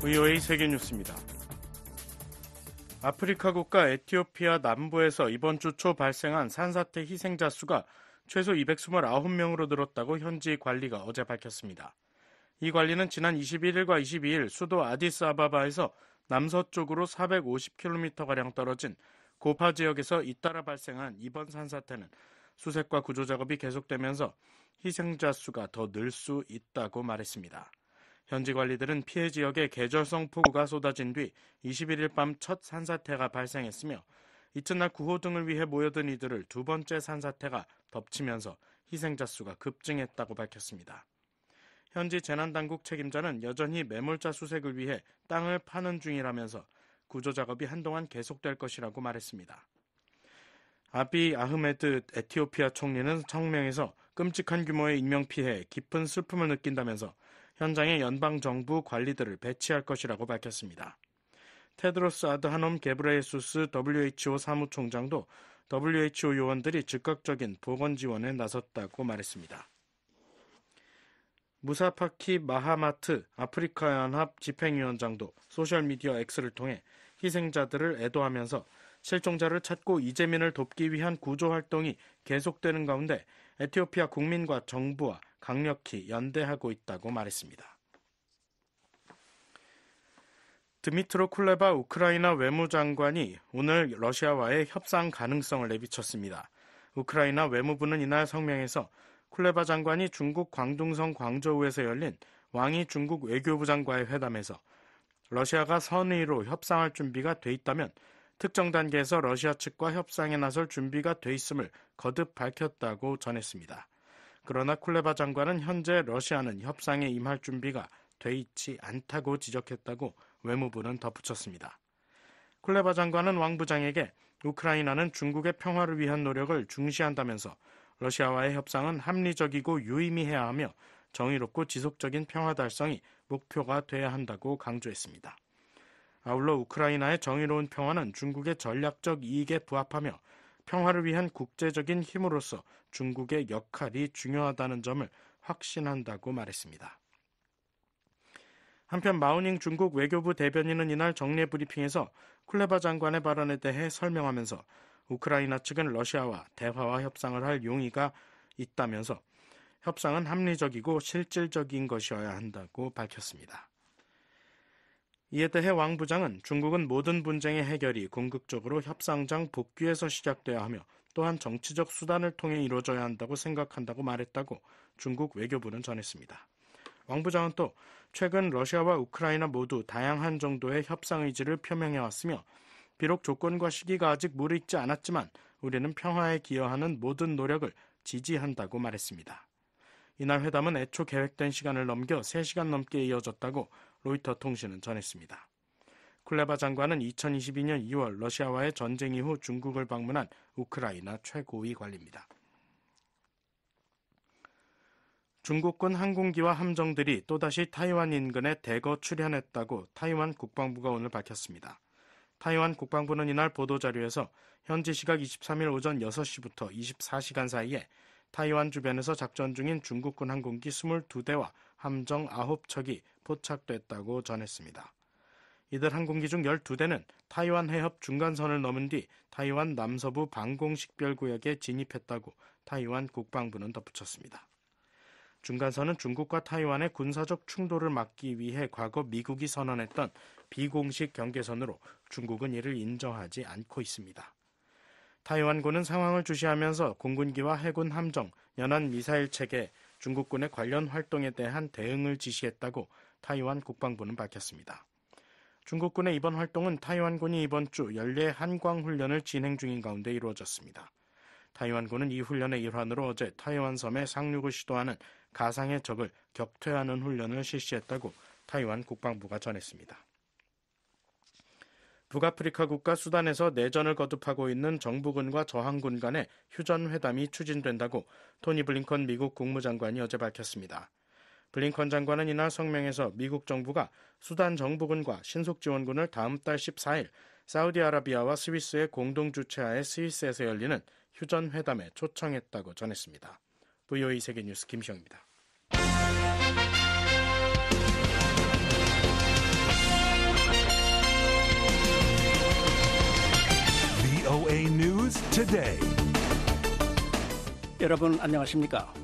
VOA 세계뉴스입니다. 아프리카 국가 에티오피아 남부에서 이번 주 초 발생한 산사태 희생자 수가 최소 229명으로 늘었다고 현지 관리가 어제 밝혔습니다. 이 관리는 지난 21일과 22일 수도 아디스아바바에서 남서쪽으로 450km가량 떨어진 고파 지역에서 잇따라 발생한 이번 산사태는 수색과 구조 작업이 계속되면서 희생자 수가 더 늘 수 있다고 말했습니다. 현지 관리들은 피해 지역에 계절성 폭우가 쏟아진 뒤 21일 밤 첫 산사태가 발생했으며 이튿날 구호 등을 위해 모여든 이들을 두 번째 산사태가 덮치면서 희생자 수가 급증했다고 밝혔습니다. 현지 재난당국 책임자는 여전히 매몰자 수색을 위해 땅을 파는 중이라면서 구조 작업이 한동안 계속될 것이라고 말했습니다. 아비 아흐메드 에티오피아 총리는 성명에서 끔찍한 규모의 인명피해에 깊은 슬픔을 느낀다면서 현장에 연방정부 관리들을 배치할 것이라고 밝혔습니다. 테드로스 아드하놈 게브레예수스 WHO 사무총장도 WHO 요원들이 즉각적인 보건 지원에 나섰다고 말했습니다. 무사파키 마하마트 아프리카 연합 집행위원장도 소셜미디어 X를 통해 희생자들을 애도하면서 실종자를 찾고 이재민을 돕기 위한 구조 활동이 계속되는 가운데 에티오피아 국민과 정부와 강력히 연대하고 있다고 말했습니다. 드미트로 쿨레바 우크라이나 외무장관이 오늘 러시아와의 협상 가능성을 내비쳤습니다. 우크라이나 외무부는 이날 성명에서 쿨레바 장관이 중국 광둥성 광저우에서 열린 왕이 중국 외교부 장과의 회담에서 러시아가 선의로 협상할 준비가 돼 있다면 특정 단계에서 러시아 측과 협상에 나설 준비가 돼 있음을 거듭 밝혔다고 전했습니다. 그러나 쿨레바 장관은 현재 러시아는 협상에 임할 준비가 돼 있지 않다고 지적했다고 외무부는 덧붙였습니다. 쿨레바 장관은 왕 부장에게 우크라이나는 중국의 평화를 위한 노력을 중시한다면서 러시아와의 협상은 합리적이고 유의미해야 하며 정의롭고 지속적인 평화 달성이 목표가 돼야 한다고 강조했습니다. 아울러 우크라이나의 정의로운 평화는 중국의 전략적 이익에 부합하며 평화를 위한 국제적인 힘으로서 중국의 역할이 중요하다는 점을 확신한다고 말했습니다. 한편 마우닝 중국 외교부 대변인은 이날 정례 브리핑에서 쿨레바 장관의 발언에 대해 설명하면서 우크라이나 측은 러시아와 대화와 협상을 할 용의가 있다면서 협상은 합리적이고 실질적인 것이어야 한다고 밝혔습니다. 이에 대해 왕 부장은 중국은 모든 분쟁의 해결이 궁극적으로 협상장 복귀에서 시작돼야 하며 또한 정치적 수단을 통해 이루어져야 한다고 생각한다고 말했다고 중국 외교부는 전했습니다. 왕 부장은 또 최근 러시아와 우크라이나 모두 다양한 정도의 협상 의지를 표명해 왔으며 비록 조건과 시기가 아직 무르익지 않았지만 우리는 평화에 기여하는 모든 노력을 지지한다고 말했습니다. 이날 회담은 애초 계획된 시간을 넘겨 3시간 넘게 이어졌다고 로이터 통신은 전했습니다. 쿨레바 장관은 2022년 2월 러시아와의 전쟁 이후 중국을 방문한 우크라이나 최고위 관리입니다. 중국군 항공기와 함정들이 또다시 타이완 인근에 대거 출현했다고 타이완 국방부가 오늘 밝혔습니다. 타이완 국방부는 이날 보도자료에서 현지 시각 23일 오전 6시부터 24시간 사이에 타이완 주변에서 작전 중인 중국군 항공기 22대와 함정 9척이 포착됐다고 전했습니다. 이들 항공기 중 12대는 타이완 해협 중간선을 넘은 뒤 타이완 남서부 방공식별구역에 진입했다고 타이완 국방부는 덧붙였습니다. 중간선은 중국과 타이완의 군사적 충돌을 막기 위해 과거 미국이 선언했던 비공식 경계선으로 중국은 이를 인정하지 않고 있습니다. 타이완군은 상황을 주시하면서 공군기와 해군 함정, 연안 미사일 체계, 중국군의 관련 활동에 대한 대응을 지시했다고 타이완 국방부는 밝혔습니다. 중국군의 이번 활동은 타이완군이 이번 주 연례 한광 훈련을 진행 중인 가운데 이루어졌습니다. 타이완군은 이 훈련의 일환으로 어제 타이완 섬에 상륙을 시도하는 가상의 적을 격퇴하는 훈련을 실시했다고 타이완 국방부가 전했습니다. 북아프리카 국가 수단에서 내전을 거듭하고 있는 정부군과 저항군 간의 휴전 회담이 추진된다고 토니 블링컨 미국 국무장관이 어제 밝혔습니다. 블링컨 장관은 이날 성명에서 미국 정부가 수단 정부군과 신속 지원군을 다음 달 14일 사우디아라비아와 스위스의 공동 주최하에 스위스에서 열리는 휴전 회담에 초청했다고 전했습니다. VOA 세계 뉴스 김시영입니다. 여러분 안녕하십니까?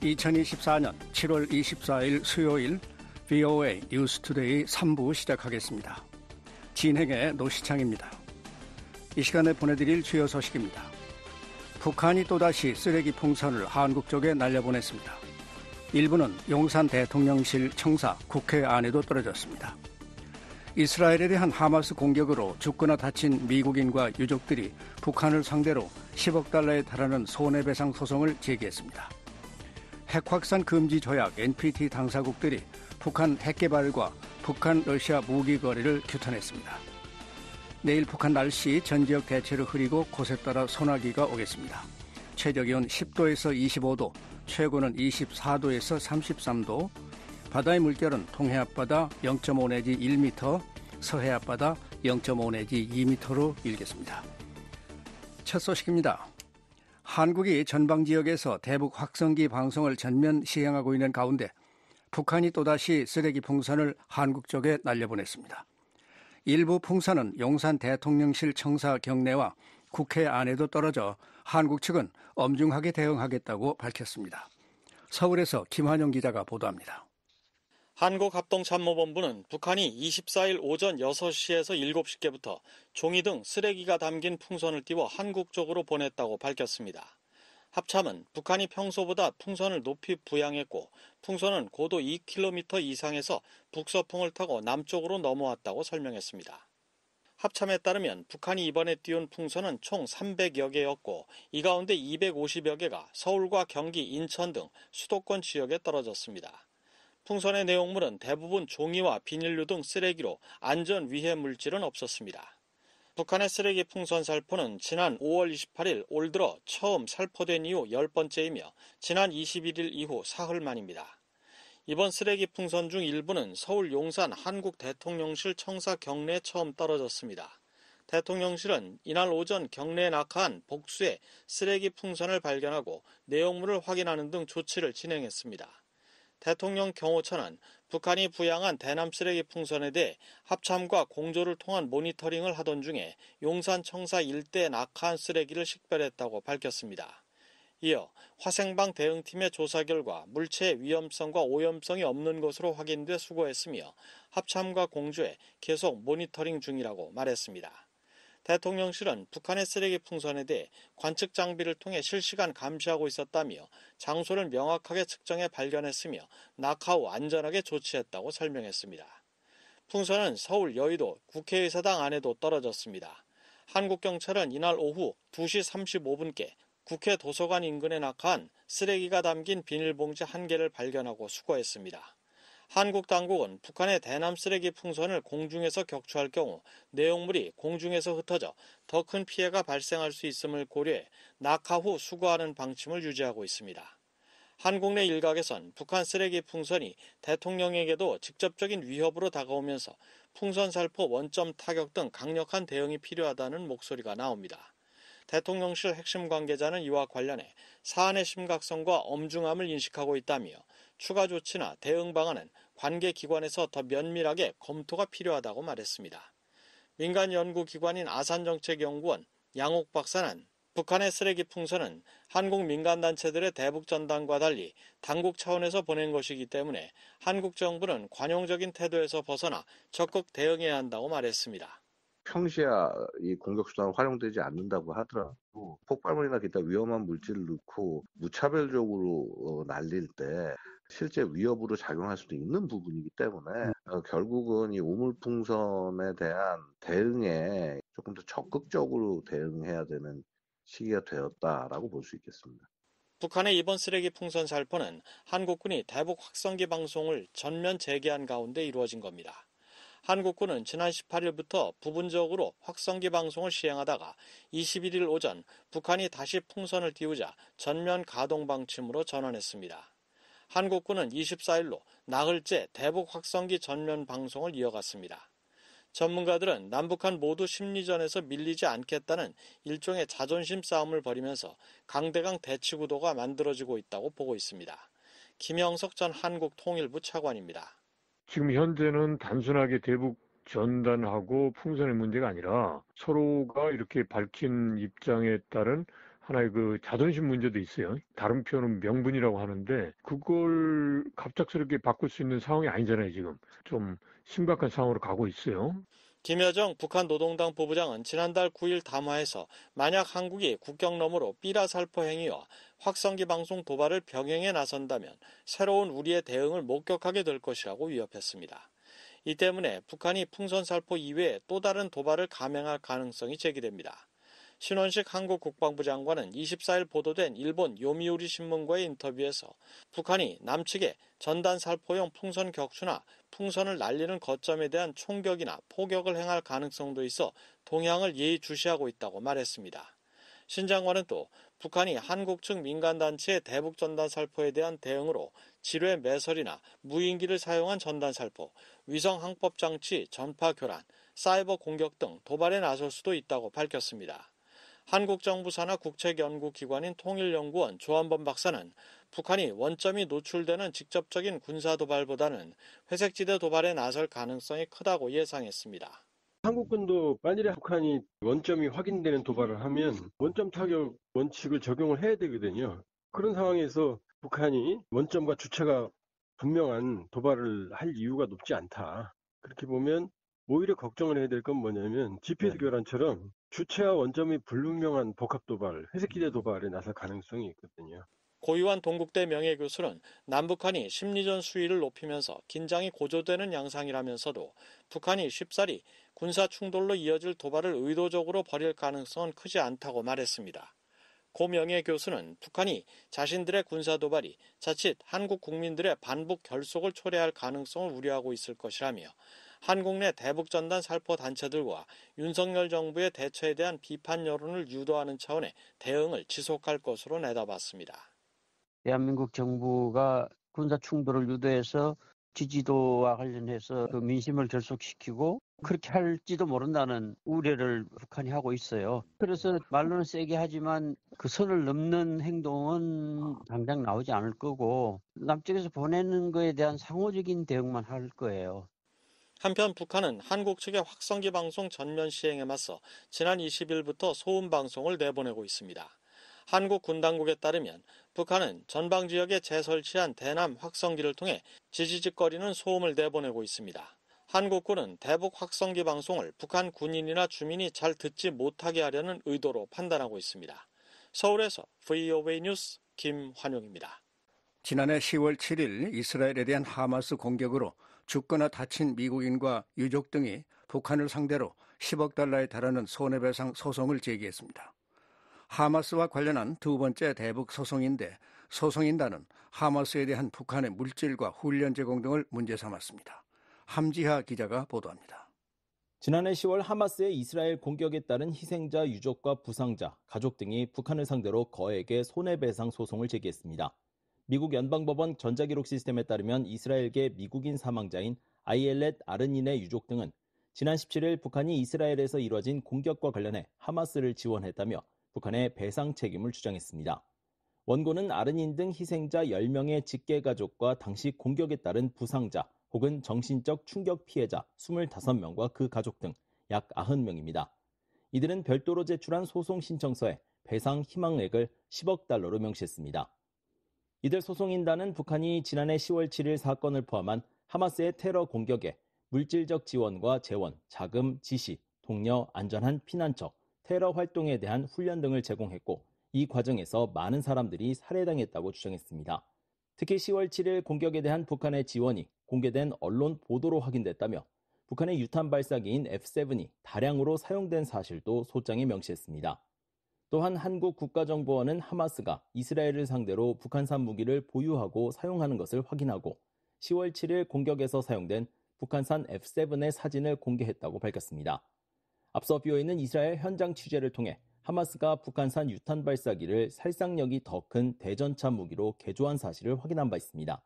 2024년 7월 24일 수요일 VOA 뉴스 투데이 3부 시작하겠습니다. 진행의 노시창입니다. 이 시간에 보내드릴 주요 소식입니다. 북한이 또다시 쓰레기 풍선을 한국 쪽에 날려보냈습니다. 일부는 용산 대통령실 청사 국회 안에도 떨어졌습니다. 이스라엘에 대한 하마스 공격으로 죽거나 다친 미국인과 유족들이 북한을 상대로 10억 달러에 달하는 손해배상 소송을 제기했습니다. 핵 확산 금지 조약 NPT 당사국들이 북한 핵 개발과 북한 러시아 무기 거래를 규탄했습니다. 내일 북한 날씨 전 지역 대체로 흐리고 곳에 따라 소나기가 오겠습니다. 최저 기온 10도에서 25도, 최고는 24도에서 33도, 바다의 물결은 동해 앞바다 0.5 내지 1m, 서해 앞바다 0.5 내지 2m로 일겠습니다. 첫 소식입니다. 한국이 전방 지역에서 대북 확성기 방송을 전면 시행하고 있는 가운데 북한이 또다시 쓰레기 풍선을 한국 쪽에 날려보냈습니다. 일부 풍선은 용산 대통령실 청사 경내와 국회 안에도 떨어져 한국 측은 엄중하게 대응하겠다고 밝혔습니다. 서울에서 김환영 기자가 보도합니다. 한국합동참모본부는 북한이 24일 오전 6시에서 7시께부터 종이 등 쓰레기가 담긴 풍선을 띄워 한국 쪽으로 보냈다고 밝혔습니다. 합참은 북한이 평소보다 풍선을 높이 부양했고 풍선은 고도 2km 이상에서 북서풍을 타고 남쪽으로 넘어왔다고 설명했습니다. 합참에 따르면 북한이 이번에 띄운 풍선은 총 300여 개였고 이 가운데 250여 개가 서울과 경기, 인천 등 수도권 지역에 떨어졌습니다. 풍선의 내용물은 대부분 종이와 비닐류 등 쓰레기로 안전 위해 물질은 없었습니다. 북한의 쓰레기 풍선 살포는 지난 5월 28일 올 들어 처음 살포된 이후 10번째이며 지난 21일 이후 사흘 만입니다. 이번 쓰레기 풍선 중 일부는 서울 용산 한국 대통령실 청사 경내에 처음 떨어졌습니다. 대통령실은 이날 오전 경내에 낙하한 복수의 쓰레기 풍선을 발견하고 내용물을 확인하는 등 조치를 진행했습니다. 대통령 경호처는 북한이 부양한 대남 쓰레기 풍선에 대해 합참과 공조를 통한 모니터링을 하던 중에 용산 청사 일대 낙하한 쓰레기를 식별했다고 밝혔습니다. 이어 화생방 대응팀의 조사 결과 물체의 위험성과 오염성이 없는 것으로 확인돼 수고했으며 합참과 공조에 계속 모니터링 중이라고 말했습니다. 대통령실은 북한의 쓰레기 풍선에 대해 관측 장비를 통해 실시간 감시하고 있었다며 장소를 명확하게 측정해 발견했으며 낙하 후 안전하게 조치했다고 설명했습니다. 풍선은 서울 여의도 국회의사당 안에도 떨어졌습니다. 한국경찰은 이날 오후 2시 35분께 국회 도서관 인근에 낙하한 쓰레기가 담긴 비닐봉지 한 개를 발견하고 수거했습니다. 한국 당국은 북한의 대남 쓰레기 풍선을 공중에서 격추할 경우 내용물이 공중에서 흩어져 더 큰 피해가 발생할 수 있음을 고려해 낙하 후 수거하는 방침을 유지하고 있습니다. 한국 내 일각에선 북한 쓰레기 풍선이 대통령에게도 직접적인 위협으로 다가오면서 풍선 살포 원점 타격 등 강력한 대응이 필요하다는 목소리가 나옵니다. 대통령실 핵심 관계자는 이와 관련해 사안의 심각성과 엄중함을 인식하고 있다며 추가 조치나 대응 방안은 관계 기관에서 더 면밀하게 검토가 필요하다고 말했습니다. 민간 연구기관인 아산정책연구원 양옥 박사는 북한의 쓰레기 풍선은 한국 민간단체들의 대북 전단과 달리 당국 차원에서 보낸 것이기 때문에 한국 정부는 관용적인 태도에서 벗어나 적극 대응해야 한다고 말했습니다. 평시야 이 공격 수단은 활용되지 않는다고 하더라도 폭발물이나 기타 위험한 물질을 넣고 무차별적으로 어, 날릴 때 실제 위협으로 작용할 수도 있는 부분이기 때문에 음. 어, 결국은 이 우물풍선에 대한 대응에 조금 더 적극적으로 대응해야 되는 시기가 되었다라고 볼 수 있겠습니다. 북한의 이번 쓰레기 풍선 살포는 한국군이 대북 확성기 방송을 전면 재개한 가운데 이루어진 겁니다. 한국군은 지난 18일부터 부분적으로 확성기 방송을 시행하다가 21일 오전 북한이 다시 풍선을 띄우자 전면 가동 방침으로 전환했습니다. 한국군은 24일로 나흘째 대북 확성기 전면 방송을 이어갔습니다. 전문가들은 남북한 모두 심리전에서 밀리지 않겠다는 일종의 자존심 싸움을 벌이면서 강대강 대치 구도가 만들어지고 있다고 보고 있습니다. 김영석 전 한국 통일부 차관입니다. 지금 현재는 단순하게 대북 전단하고 풍선의 문제가 아니라 서로가 이렇게 밝힌 입장에 따른 하나의 그 자존심 문제도 있어요. 다른 표현은 명분이라고 하는데 그걸 갑작스럽게 바꿀 수 있는 상황이 아니잖아요, 지금. 좀 심각한 상황으로 가고 있어요. 김여정 북한 노동당 부부장은 지난달 9일 담화에서 만약 한국이 국경 너머로 삐라 살포 행위와 확성기 방송 도발을 병행해 나선다면 새로운 우리의 대응을 목격하게 될 것이라고 위협했습니다. 이 때문에 북한이 풍선 살포 이외에 또 다른 도발을 감행할 가능성이 제기됩니다. 신원식 한국 국방부 장관은 24일 보도된 일본 요미우리 신문과의 인터뷰에서 북한이 남측에 전단 살포용 풍선 격추나 풍선을 날리는 거점에 대한 총격이나 포격을 행할 가능성도 있어 동향을 예의주시하고 있다고 말했습니다. 신 장관은 또 북한이 한국 측 민간단체의 대북 전단 살포에 대한 대응으로 지뢰 매설이나 무인기를 사용한 전단 살포, 위성 항법 장치 전파 교란, 사이버 공격 등 도발에 나설 수도 있다고 밝혔습니다. 한국 정부 산하 국책 연구기관인 통일연구원 조한범 박사는 북한이 원점이 노출되는 직접적인 군사 도발보다는 회색지대 도발에 나설 가능성이 크다고 예상했습니다. 한국군도 만일에 북한이 원점이 확인되는 도발을 하면 원점 타격 원칙을 적용을 해야 되거든요. 그런 상황에서 북한이 원점과 주체가 분명한 도발을 할 이유가 높지 않다. 그렇게 보면 오히려 걱정을 해야 될 건 뭐냐면 GPS 교란처럼 주체와 원점이 불분명한 복합 도발, 회색기대 도발에 나설 가능성이 있거든요. 고유한 동국대 명예교수는 남북한이 심리전 수위를 높이면서 긴장이 고조되는 양상이라면서도 북한이 쉽사리 군사 충돌로 이어질 도발을 의도적으로 벌일 가능성은 크지 않다고 말했습니다. 고 명예 교수는 북한이 자신들의 군사 도발이 자칫 한국 국민들의 반북 결속을 초래할 가능성을 우려하고 있을 것이라며 한국 내 대북전단 살포 단체들과 윤석열 정부의 대처에 대한 비판 여론을 유도하는 차원의 대응을 지속할 것으로 내다봤습니다. 대한민국 정부가 군사 충돌을 유도해서 지지도와 관련해서 그 민심을 결속시키고 그렇게 할지도 모른다는 우려를 북한이 하고 있어요. 그래서 말로는 세게 하지만 그 선을 넘는 행동은 당장 나오지 않을 거고 남쪽에서 보내는 거에 대한 상호적인 대응만 할 거예요. 한편 북한은 한국 측의 확성기 방송 전면 시행에 맞서 지난 20일부터 소음 방송을 내보내고 있습니다. 한국 군 당국에 따르면 북한은 전방 지역에 재설치한 대남 확성기를 통해 지지직거리는 소음을 내보내고 있습니다. 한국군은 대북 확성기 방송을 북한 군인이나 주민이 잘 듣지 못하게 하려는 의도로 판단하고 있습니다. 서울에서 VOA 뉴스 김환용입니다. 지난해 10월 7일 이스라엘에 대한 하마스 공격으로 죽거나 다친 미국인과 유족 등이 북한을 상대로 10억 달러에 달하는 손해배상 소송을 제기했습니다. 하마스와 관련한 두 번째 대북 소송인데 소송인단은 하마스에 대한 북한의 물질과 훈련 제공 등을 문제 삼았습니다. 함지하 기자가 보도합니다. 지난해 10월 하마스의 이스라엘 공격에 따른 희생자 유족과 부상자, 가족 등이 북한을 상대로 거액의 손해배상 소송을 제기했습니다. 미국 연방법원 전자기록 시스템에 따르면 이스라엘계 미국인 사망자인 아이엘렛 아르닌의 유족 등은 지난 17일 북한이 이스라엘에서 이뤄진 공격과 관련해 하마스를 지원했다며 북한의 배상 책임을 주장했습니다. 원고는 아르닌 등 희생자 10명의 직계 가족과 당시 공격에 따른 부상자 혹은 정신적 충격 피해자 25명과 그 가족 등 약 90명입니다. 이들은 별도로 제출한 소송 신청서에 배상 희망액을 10억 달러로 명시했습니다. 이들 소송인단은 북한이 지난해 10월 7일 사건을 포함한 하마스의 테러 공격에 물질적 지원과 재원, 자금, 지시, 독려, 안전한 피난처, 테러 활동에 대한 훈련 등을 제공했고 이 과정에서 많은 사람들이 살해당했다고 주장했습니다. 특히 10월 7일 공격에 대한 북한의 지원이 공개된 언론 보도로 확인됐다며 북한의 유탄 발사기인 F7이 다량으로 사용된 사실도 소장에 명시했습니다. 또한 한국 국가정보원은 하마스가 이스라엘을 상대로 북한산 무기를 보유하고 사용하는 것을 확인하고 10월 7일 공격에서 사용된 북한산 F7의 사진을 공개했다고 밝혔습니다. 앞서 BOA는 이스라엘 현장 취재를 통해 하마스가 북한산 유탄 발사기를 살상력이 더 큰 대전차 무기로 개조한 사실을 확인한 바 있습니다.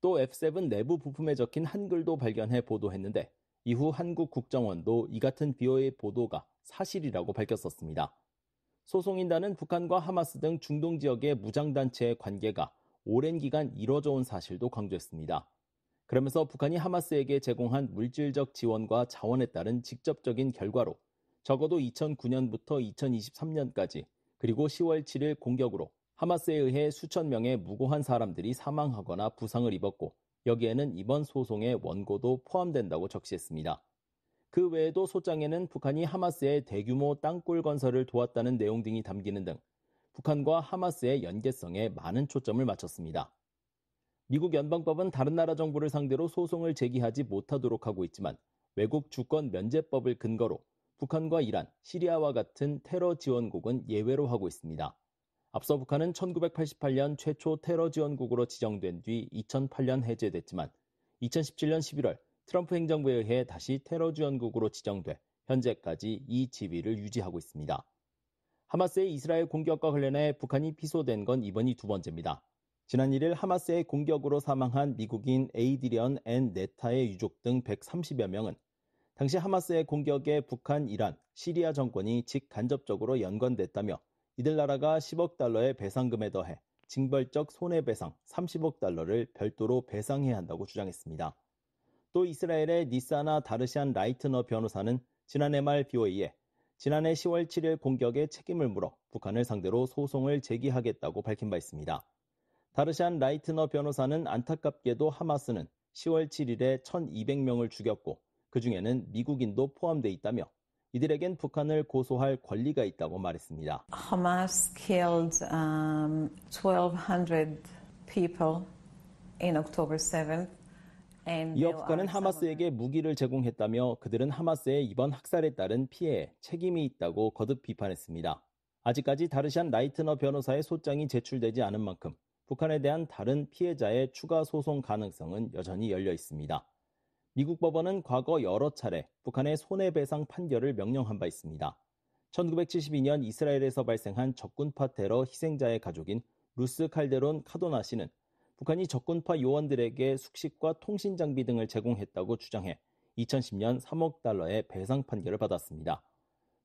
또 F7 내부 부품에 적힌 한글도 발견해 보도했는데 이후 한국 국정원도 이 같은 BOA 보도가 사실이라고 밝혔었습니다. 소송인단은 북한과 하마스 등 중동 지역의 무장단체의 관계가 오랜 기간 이뤄져 온 사실도 강조했습니다. 그러면서 북한이 하마스에게 제공한 물질적 지원과 자원에 따른 직접적인 결과로 적어도 2009년부터 2023년까지 그리고 10월 7일 공격으로 하마스에 의해 수천 명의 무고한 사람들이 사망하거나 부상을 입었고 여기에는 이번 소송의 원고도 포함된다고 적시했습니다. 그 외에도 소장에는 북한이 하마스의 대규모 땅굴 건설을 도왔다는 내용 등이 담기는 등 북한과 하마스의 연계성에 많은 초점을 맞췄습니다. 미국 연방법은 다른 나라 정부를 상대로 소송을 제기하지 못하도록 하고 있지만 외국 주권 면제법을 근거로 북한과 이란, 시리아와 같은 테러 지원국은 예외로 하고 있습니다. 앞서 북한은 1988년 최초 테러 지원국으로 지정된 뒤 2008년 해제됐지만 2017년 11월 트럼프 행정부에 의해 다시 테러 지원국으로 지정돼 현재까지 이 지위를 유지하고 있습니다. 하마스의 이스라엘 공격과 관련해 북한이 피소된 건 이번이 두 번째입니다. 지난 1일 하마스의 공격으로 사망한 미국인 에이디리언 앤 네타의 유족 등 130여 명은 당시 하마스의 공격에 북한, 이란, 시리아 정권이 직간접적으로 연관됐다며 이들 나라가 10억 달러의 배상금에 더해 징벌적 손해배상 30억 달러를 별도로 배상해야 한다고 주장했습니다. 또 이스라엘의 니사나 다르시안 라이트너 변호사는 지난해 말 BOA에 지난해 10월 7일 공격에 책임을 물어 북한을 상대로 소송을 제기하겠다고 밝힌 바 있습니다. 다르시안 라이트너 변호사는 안타깝게도 하마스는 10월 7일에 1200명을 죽였고 그 중에는 미국인도 포함돼 있다며 이들에겐 북한을 고소할 권리가 있다고 말했습니다. Hamas killed um, 1,200 people in October 7th. 이어 북한은 하마스에게 무기를 제공했다며 그들은 하마스의 이번 학살에 따른 피해에 책임이 있다고 거듭 비판했습니다. 아직까지 다르시안 라이트너 변호사의 소장이 제출되지 않은 만큼 북한에 대한 다른 피해자의 추가 소송 가능성은 여전히 열려 있습니다. 미국 법원은 과거 여러 차례 북한의 손해배상 판결을 명령한 바 있습니다. 1972년 이스라엘에서 발생한 적군파 테러 희생자의 가족인 루스 칼데론 카도나 씨는 북한이 적군파 요원들에게 숙식과 통신 장비 등을 제공했다고 주장해 2010년 3억 달러의 배상 판결을 받았습니다.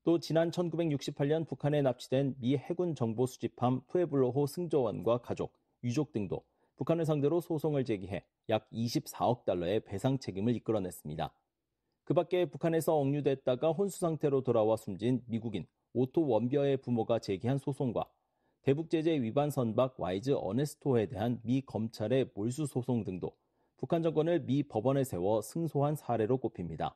또 지난 1968년 북한에 납치된 미 해군 정보 수집함 푸에블로호 승조원과 가족, 유족 등도 북한을 상대로 소송을 제기해 약 24억 달러의 배상 책임을 이끌어냈습니다. 그 밖에 북한에서 억류됐다가 혼수 상태로 돌아와 숨진 미국인 오토 웜비어의 부모가 제기한 소송과 대북제재 위반 선박 와이즈 어네스트에 대한 미 검찰의 몰수 소송 등도 북한 정권을 미 법원에 세워 승소한 사례로 꼽힙니다.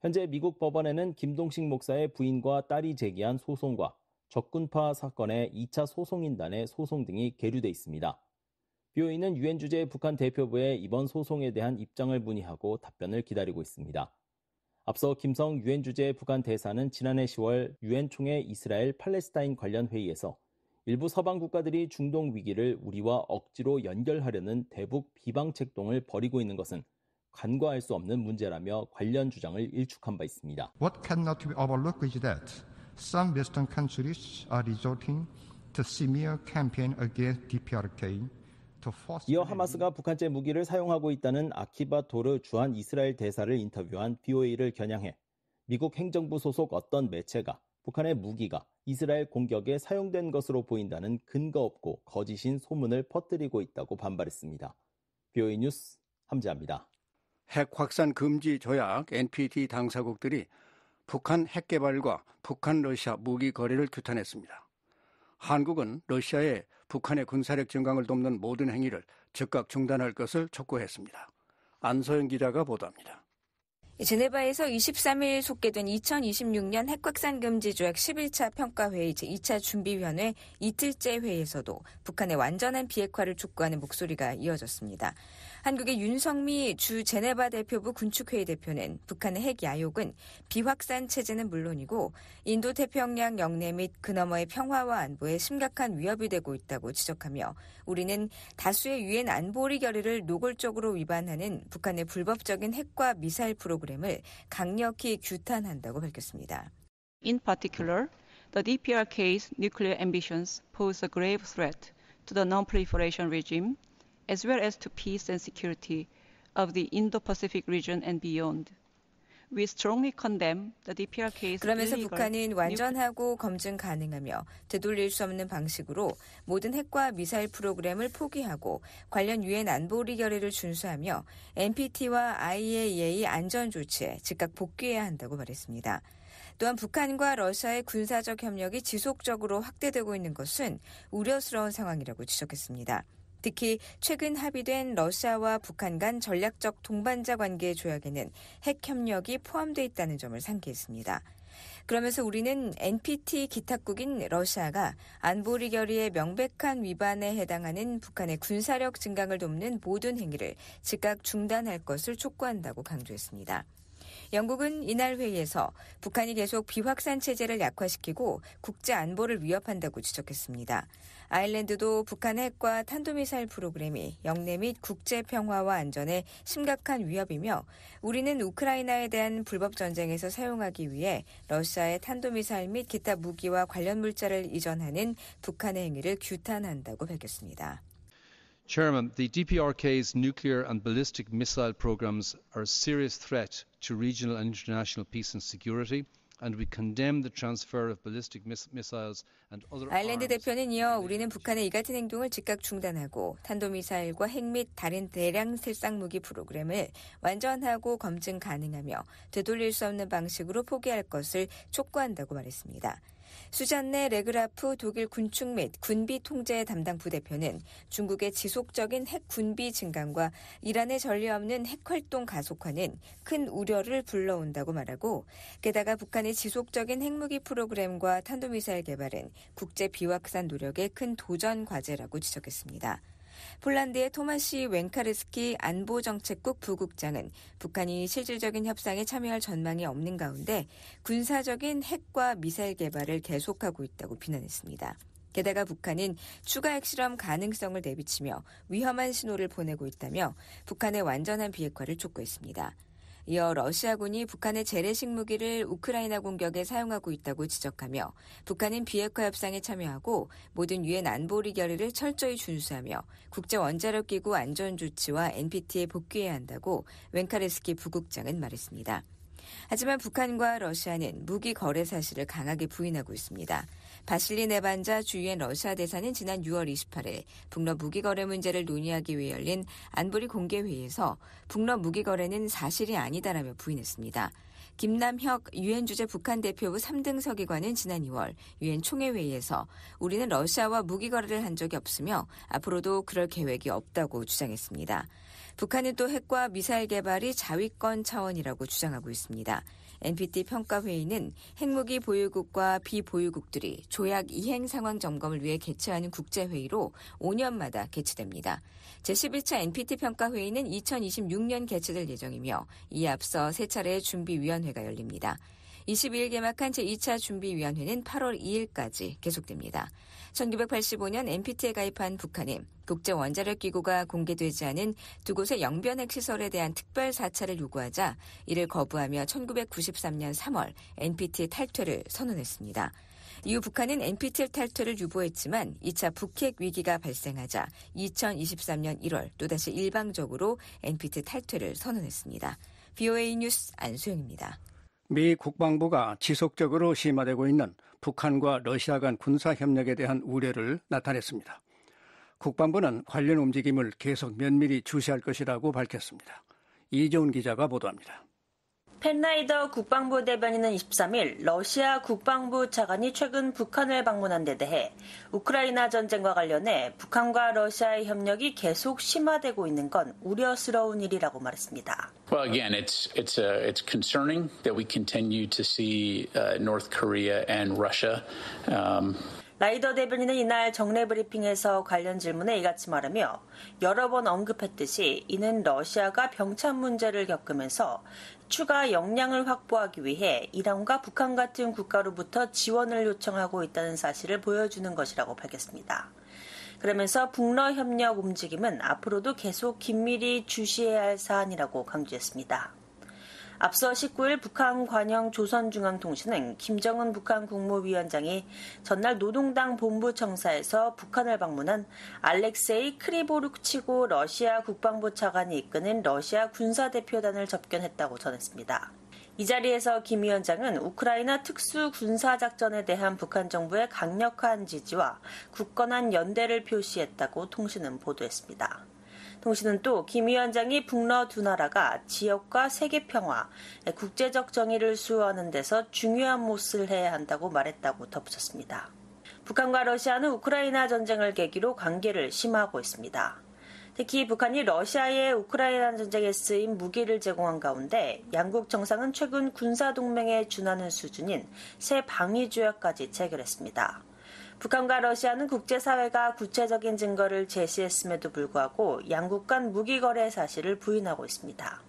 현재 미국 법원에는 김동식 목사의 부인과 딸이 제기한 소송과 적군파 사건의 2차 소송인단의 소송 등이 계류돼 있습니다. VOA는 유엔 주재 북한 대표부에 이번 소송에 대한 입장을 문의하고 답변을 기다리고 있습니다. 앞서 김성 유엔 주재 북한 대사는 지난해 10월 유엔 총회 이스라엘 팔레스타인 관련 회의에서 일부 서방 국가들이 중동 위기를 우리와 억지로 연결하려는 대북 비방 책동을 벌이고 있는 것은 간과할 수 없는 문제라며 관련 주장을 일축한 바 있습니다. What cannot be overlooked is that some Western countries are resorting to similar campaign against DPRK. 이어 하마스가 북한제 무기를 사용하고 있다는 아키바 도르 주한 이스라엘 대사를 인터뷰한 BOA를 겨냥해 미국 행정부 소속 어떤 매체가 북한의 무기가 이스라엘 공격에 사용된 것으로 보인다는 근거 없고 거짓인 소문을 퍼뜨리고 있다고 반발했습니다. BOA 뉴스 함재합니다. 핵 확산 금지 조약 NPT 당사국들이 북한 핵 개발과 북한 러시아 무기 거래를 규탄했습니다. 한국은 러시아의 북한의 군사력 증강을 돕는 모든 행위를 즉각 중단할 것을 촉구했습니다. 안소영 기자가 보도합니다. 제네바에서 23일 속개된 2026년 핵확산 금지 조약 11차 평가회의 제2차 준비위원회 이틀째 회의에서도 북한의 완전한 비핵화를 촉구하는 목소리가 이어졌습니다. 한국의 윤성미 주 제네바 대표부 군축회의 대표는 북한의 핵 야욕은 비확산 체제는 물론이고 인도 태평양 영내 및 그 너머의 평화와 안보에 심각한 위협이 되고 있다고 지적하며 우리는 다수의 유엔 안보리 결의를 노골적으로 위반하는 북한의 불법적인 핵과 미사일 프로그램을 강력히 규탄한다고 밝혔습니다. In particular, the DPRK's nuclear ambitions pose a grave threat to the non-proliferation regime as well as to peace and security of the Indo-Pacific region and beyond. we strongly condemn the DPRK's 그러면서 북한은 완전하고 검증 가능하며 되돌릴 수 없는 방식으로 모든 핵과 미사일 프로그램을 포기하고 관련 유엔 안보리 결의를 준수하며 NPT와 IAEA 안전 조치에 즉각 복귀해야 한다고 말했습니다. 또한 북한과 러시아의 군사적 협력이 지속적으로 확대되고 있는 것은 우려스러운 상황이라고 지적했습니다. 특히 최근 합의된 러시아와 북한 간 전략적 동반자 관계 조약에는 핵 협력이 포함되어 있다는 점을 상기했습니다. 그러면서 우리는 NPT 기탁국인 러시아가 안보리 결의의 명백한 위반에 해당하는 북한의 군사력 증강을 돕는 모든 행위를 즉각 중단할 것을 촉구한다고 강조했습니다. 영국은 이날 회의에서 북한이 계속 비확산 체제를 약화시키고 국제 안보를 위협한다고 지적했습니다. 아일랜드도 북한 핵과 탄도미사일 프로그램이 영내 및 국제 평화와 안전에 심각한 위협이며 우리는 우크라이나에 대한 불법 전쟁에서 사용하기 위해 러시아의 탄도미사일 및 기타 무기와 관련 물자를 이전하는 북한의 행위를 규탄한다고 밝혔습니다. Chairman, the DPRK's nuclear and ballistic missile programs are a serious threat to regional and international peace and security. And we condemn the transfer of ballistic miss- missiles and other 아일랜드 arms 대표는 이어 우리는 북한의 이 같은 행동을 즉각 중단하고 탄도미사일과 핵 및 다른 대량 살상 무기 프로그램을 완전하고 검증 가능하며 되돌릴 수 없는 방식으로 포기할 것을 촉구한다고 말했습니다. 수잔네 레그라프 독일 군축 및 군비 통제 담당 부대표는 중국의 지속적인 핵 군비 증강과 이란의 전례 없는 핵 활동 가속화는 큰 우려를 불러온다고 말하고 게다가 북한의 지속적인 핵무기 프로그램과 탄도미사일 개발은 국제 비확산 노력의 큰 도전 과제라고 지적했습니다. 폴란드의 토마시 웬카르스키 안보정책국 부국장은 북한이 실질적인 협상에 참여할 전망이 없는 가운데 군사적인 핵과 미사일 개발을 계속하고 있다고 비난했습니다. 게다가 북한은 추가 핵실험 가능성을 내비치며 위험한 신호를 보내고 있다며 북한의 완전한 비핵화를 촉구했습니다. 이어 러시아군이 북한의 재래식 무기를 우크라이나 공격에 사용하고 있다고 지적하며 북한은 비핵화 협상에 참여하고 모든 유엔 안보리 결의를 철저히 준수하며 국제 원자력 기구 안전 조치와 NPT에 복귀해야 한다고 웬카레스키 부국장은 말했습니다. 하지만 북한과 러시아는 무기 거래 사실을 강하게 부인하고 있습니다. 바실리 네반자 주유엔 러시아 대사는 지난 6월 28일 북러 무기 거래 문제를 논의하기 위해 열린 안보리 공개 회의에서 북러 무기 거래는 사실이 아니다라며 부인했습니다. 김남혁 유엔 주재 북한 대표부 3등 서기관은 지난 2월 유엔 총회 회의에서 우리는 러시아와 무기 거래를 한 적이 없으며 앞으로도 그럴 계획이 없다고 주장했습니다. 북한은 또 핵과 미사일 개발이 자위권 차원이라고 주장하고 있습니다. NPT 평가회의는 핵무기 보유국과 비보유국들이 조약 이행 상황 점검을 위해 개최하는 국제회의로 5년마다 개최됩니다. 제11차 NPT 평가회의는 2026년 개최될 예정이며 이에 앞서 세 차례의 준비위원회가 열립니다. 22일 개막한 제2차 준비위원회는 8월 2일까지 계속됩니다. 1985년 NPT에 가입한 북한은 국제 원자력 기구가 공개되지 않은 두 곳의 영변 핵 시설에 대한 특별 사찰을 요구하자 이를 거부하며 1993년 3월 NPT 탈퇴를 선언했습니다. 이후 북한은 NPT 탈퇴를 유보했지만 2차 북핵 위기가 발생하자 2023년 1월 또다시 일방적으로 NPT 탈퇴를 선언했습니다. BOA 뉴스 안수영입니다. 미 국방부가 지속적으로 심화되고 있는 북한과 러시아 간 군사 협력에 대한 우려를 나타냈습니다. 국방부는 관련 움직임을 계속 면밀히 주시할 것이라고 밝혔습니다. 이재훈 기자가 보도합니다. 펜라이더 국방부 대변인은 23일 러시아 국방부 차관이 최근 북한을 방문한 데 대해 우크라이나 전쟁과 관련해 북한과 러시아의 협력이 계속 심화되고 있는 건 우려스러운 일이라고 말했습니다. Well, again, it's it's uh, it's concerning that we continue to see uh, North Korea and Russia. Um, 라이더 대변인은 이날 정례 브리핑에서 관련 질문에 이같이 말하며 여러 번 언급했듯이 이는 러시아가 병참 문제를 겪으면서 추가 역량을 확보하기 위해 이란과 북한 같은 국가로부터 지원을 요청하고 있다는 사실을 보여주는 것이라고 밝혔습니다. 그러면서 북러 협력 움직임은 앞으로도 계속 긴밀히 주시해야 할 사안이라고 강조했습니다. 앞서 19일 북한 관영 조선중앙통신은 김정은 북한 국무위원장이 전날 노동당 본부청사에서 북한을 방문한 알렉세이 크리보룩치고 러시아 국방부 차관이 이끄는 러시아 군사대표단을 접견했다고 전했습니다. 이 자리에서 김 위원장은 우크라이나 특수 군사 작전에 대한 북한 정부의 강력한 지지와 굳건한 연대를 표시했다고 통신은 보도했습니다. 통신은 또김 위원장이 북러 두 나라가 지역과 세계 평화, 국제적 정의를 수호하는 데서 중요한 몫을 해야 한다고 말했다고 덧붙였습니다. 북한과 러시아는 우크라이나 전쟁을 계기로 관계를 심화하고 있습니다. 특히 북한이 러시아의 우크라이나 전쟁에 쓰인 무기를 제공한 가운데 양국 정상은 최근 군사 동맹에 준하는 수준인 새 방위 조약까지 체결했습니다. 북한과 러시아는 국제사회가 구체적인 증거를 제시했음에도 불구하고 양국 간 무기 거래 사실을 부인하고 있습니다.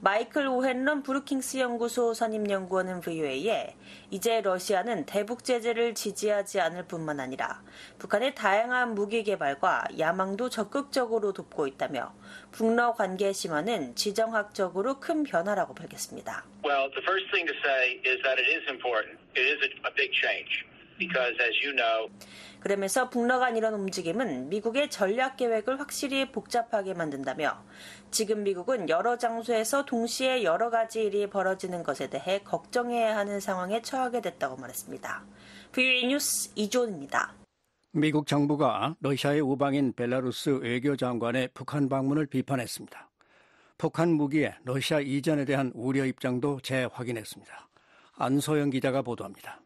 마이클 오헨런 브루킹스 연구소 선임 연구원은 VOA에 이제 러시아는 대북 제재를 지지하지 않을 뿐만 아니라 북한의 다양한 무기 개발과 야망도 적극적으로 돕고 있다며 북러 관계 심화는 지정학적으로 큰 변화라고 밝혔습니다. Well, the first thing to say is that it is important. It is a big change. Because as you know, 그러면서 북러 간 이런 움직임은 미국의 전략 계획을 확실히 복잡하게 만든다며 지금 미국은 여러 장소에서 동시에 여러 가지 일이 벌어지는 것에 대해 걱정해야 하는 상황에 처하게 됐다고 말했습니다. VOA 뉴스 이존입니다. 미국 정부가 러시아의 우방인 벨라루스 외교장관의 북한 방문을 비판했습니다. 북한 무기의 러시아 이전에 대한 우려 입장도 재확인했습니다. 안소영 기자가 보도합니다.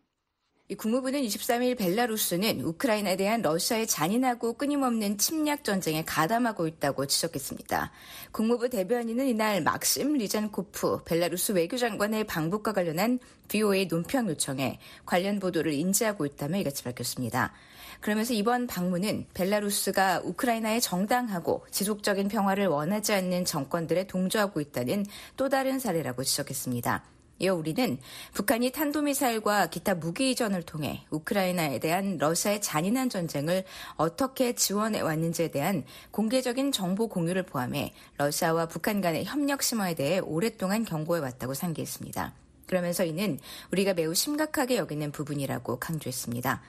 국무부는 23일 벨라루스는 우크라이나에 대한 러시아의 잔인하고 끊임없는 침략 전쟁에 가담하고 있다고 지적했습니다. 국무부 대변인은 이날 막심 리젠코프 벨라루스 외교장관의 방북과 관련한 VOA 논평 요청에 관련 보도를 인지하고 있다며 이같이 밝혔습니다. 그러면서 이번 방문은 벨라루스가 우크라이나의 정당하고 지속적인 평화를 원하지 않는 정권들에 동조하고 있다는 또 다른 사례라고 지적했습니다. 이어 우리는 북한이 탄도미사일과 기타 무기 이전을 통해 우크라이나에 대한 러시아의 잔인한 전쟁을 어떻게 지원해 왔는지에 대한 공개적인 정보 공유를 포함해 러시아와 북한 간의 협력 심화에 대해 오랫동안 경고해 왔다고 상기했습니다. 그러면서 이는 우리가 매우 심각하게 여기는 부분이라고 강조했습니다.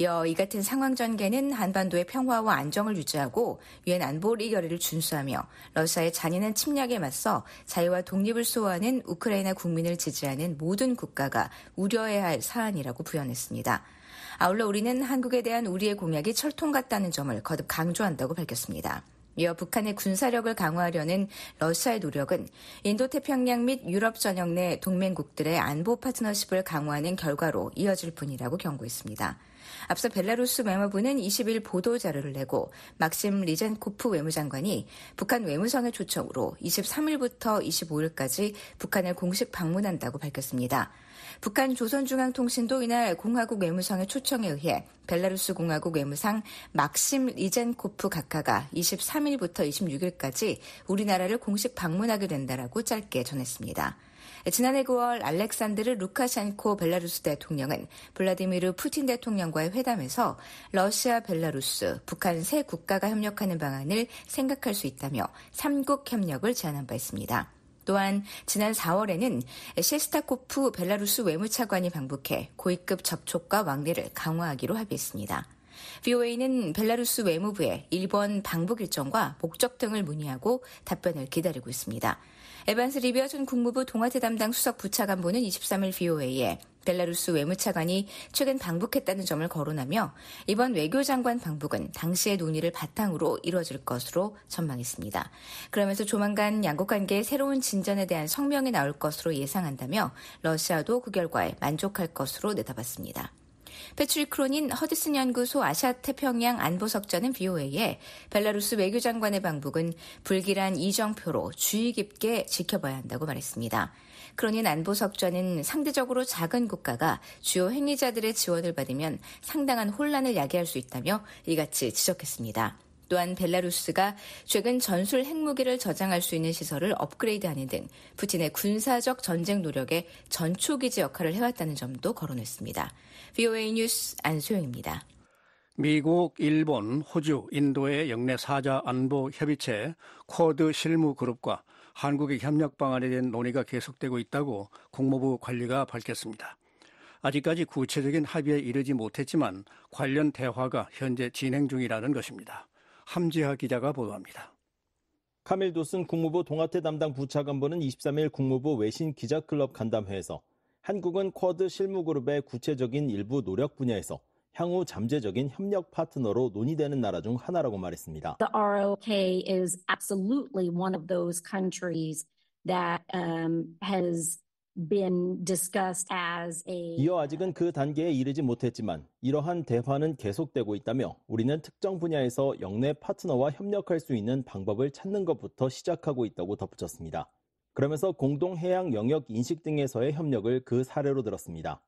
이어 이 같은 상황 전개는 한반도의 평화와 안정을 유지하고 유엔 안보리 결의를 준수하며 러시아의 잔인한 침략에 맞서 자유와 독립을 수호하는 우크라이나 국민을 지지하는 모든 국가가 우려해야 할 사안이라고 부연했습니다. 아울러 우리는 한국에 대한 우리의 공약이 철통 같다는 점을 거듭 강조한다고 밝혔습니다. 이어 북한의 군사력을 강화하려는 러시아의 노력은 인도태평양 및 유럽 전역 내 동맹국들의 안보 파트너십을 강화하는 결과로 이어질 뿐이라고 경고했습니다. 앞서 벨라루스 외무부는 20일 보도 자료를 내고 막심 리젠코프 외무장관이 북한 외무성의 초청으로 23일부터 25일까지 북한을 공식 방문한다고 밝혔습니다. 북한 조선중앙통신도 이날 공화국 외무성의 초청에 의해 벨라루스 공화국 외무상 막심 리젠코프 각하가 23일부터 26일까지 우리나라를 공식 방문하게 된다라고 짧게 전했습니다. 지난해 9월 알렉산드르 루카셴코 벨라루스 대통령은 블라디미르 푸틴 대통령과의 회담에서 러시아, 벨라루스, 북한 세 국가가 협력하는 방안을 생각할 수 있다며 3국 협력을 제안한 바 있습니다. 또한 지난 4월에는 셰스타코프 벨라루스 외무차관이 방북해 고위급 접촉과 왕래를 강화하기로 합의했습니다. VOA는 벨라루스 외무부의 이번 방북 일정과 목적 등을 문의하고 답변을 기다리고 있습니다. 에반스 리비어 전 국무부 동아태 담당 수석 부차관보는 23일 VOA에 벨라루스 외무차관이 최근 방북했다는 점을 거론하며 이번 외교장관 방북은 당시의 논의를 바탕으로 이루어질 것으로 전망했습니다. 그러면서 조만간 양국 관계의 새로운 진전에 대한 성명이 나올 것으로 예상한다며 러시아도 그 결과에 만족할 것으로 내다봤습니다. 패트릭 크로닌 허드슨 연구소 아시아 태평양 안보석자는 BOA에 벨라루스 외교장관의 방북은 불길한 이정표로 주의 깊게 지켜봐야 한다고 말했습니다. 크로닌 안보석자는 상대적으로 작은 국가가 주요 행위자들의 지원을 받으면 상당한 혼란을 야기할 수 있다며 이같이 지적했습니다. 또한 벨라루스가 최근 전술 핵무기를 저장할 수 있는 시설을 업그레이드하는 등 푸틴의 군사적 전쟁 노력에 전초기지 역할을 해왔다는 점도 거론했습니다. VOA 뉴스 안소영입니다. 미국, 일본, 호주, 인도의 영내 사자 안보 협의체 쿼드 실무 그룹과 한국의 협력 방안에 대한 논의가 계속되고 있다고 국무부 관리가 밝혔습니다. 아직까지 구체적인 합의에 이르지 못했지만 관련 대화가 현재 진행 중이라는 것입니다. 함지하 기자가 보도합니다. 카밀 도슨 국무부 동아태 담당 부차관보는 23일 국무부 외신 기자클럽 간담회에서 한국은 쿼드 실무그룹의 구체적인 일부 노력 분야에서 향후 잠재적인 협력 파트너로 논의되는 나라 중 하나라고 말했습니다. The ROK is absolutely one of those countries that um, has been discussed as a 이어 아직은 그 단계에 이르지 못했지만 이러한 대화는 계속되고 있다며 우리는 특정 분야에서 영내 파트너와 협력할 수 있는 방법을 찾는 것부터 시작하고 있다고 덧붙였습니다. 그러면서 공동 해양 영역 인식 등에서의 협력을 그 사례로 들었습니다.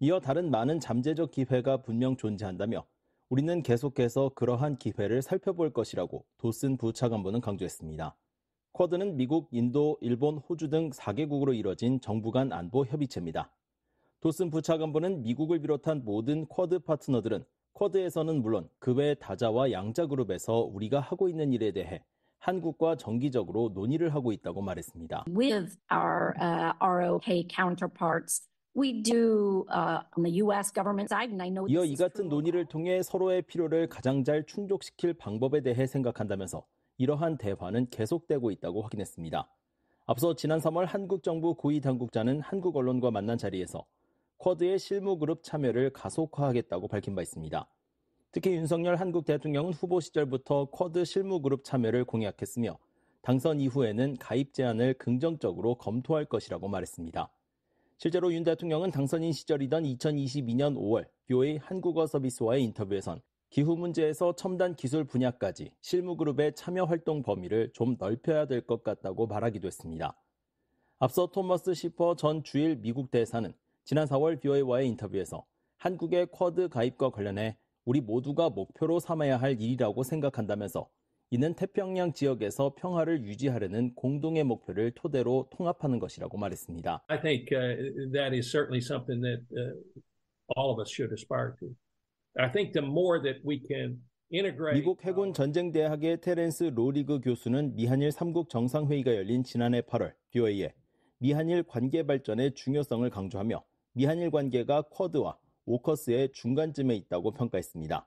이어 다른 많은 잠재적 기회가 분명 존재한다며 우리는 계속해서 그러한 기회를 살펴볼 것이라고 도슨 부차관보는 강조했습니다. 쿼드는 미국, 인도, 일본, 호주 등 4개국으로 이뤄진 정부 간 안보 협의체입니다. 도슨 부차관보는 미국을 비롯한 모든 쿼드 파트너들은 쿼드에서는 물론 그 외 다자와 양자 그룹에서 우리가 하고 있는 일에 대해 한국과 정기적으로 논의를 하고 있다고 말했습니다. with our uh, ROK counterparts. We do uh, on the U.S. government side, and I know 이어 이 같은 논의를 통해 서로의 필요를 가장 잘 충족시킬 방법에 대해 생각한다면서 이러한 대화는 계속되고 있다고 확인했습니다. 앞서 지난 3월 한국 정부 고위 당국자는 한국 언론과 만난 자리에서 쿼드의 실무 그룹 참여를 가속화하겠다고 밝힌 바 있습니다. 특히 윤석열 한국 대통령은 후보 시절부터 쿼드 실무 그룹 참여를 공약했으며 당선 이후에는 가입 제안을 긍정적으로 검토할 것이라고 말했습니다. 실제로 윤 대통령은 당선인 시절이던 2022년 5월 VOA 한국어 서비스와의 인터뷰에선 기후 문제에서 첨단 기술 분야까지 실무그룹의 참여 활동 범위를 좀 넓혀야 될 것 같다고 말하기도 했습니다. 앞서 토머스 시퍼 전 주일 미국 대사는 지난 4월 VOA와의 인터뷰에서 한국의 쿼드 가입과 관련해 우리 모두가 목표로 삼아야 할 일이라고 생각한다면서 이는 태평양 지역에서 평화를 유지하려는 공동의 목표를 토대로 통합하는 것이라고 말했습니다. I think uh, that is certainly something that uh, all of us should aspire to. I think the more that we can 미국 해군 전쟁대학의 테렌스 로리그 교수는 미한일 3국 정상회의가 열린 지난해 8월 VOA에 미한일 관계 발전의 중요성을 강조하며 미한일 관계가 쿼드와 오커스의 중간쯤에 있다고 평가했습니다.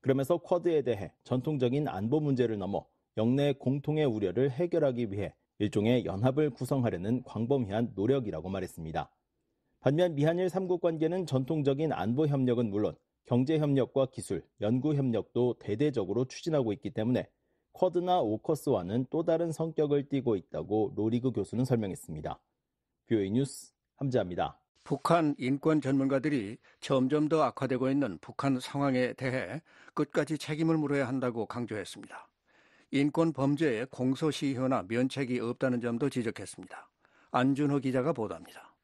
그러면서 쿼드에 대해 전통적인 안보 문제를 넘어 역내 공통의 우려를 해결하기 위해 일종의 연합을 구성하려는 광범위한 노력이라고 말했습니다. 반면 미한일 3국 관계는 전통적인 안보 협력은 물론 경제 협력과 기술, 연구 협력도 대대적으로 추진하고 있기 때문에 쿼드나 오커스와는 또 다른 성격을 띠고 있다고 로리그 교수는 설명했습니다. 뷰의 뉴스 함재합니다. 북한 인권 전문가들이 점점 더 악화되고 있는 북한 상황에 대해 끝까지 책임을 물어야 한다고 강조했습니다. 인권 범죄에 공소시효나 면책이 없다는 점도 지적했습니다. 안준호 기자가 보도합니다.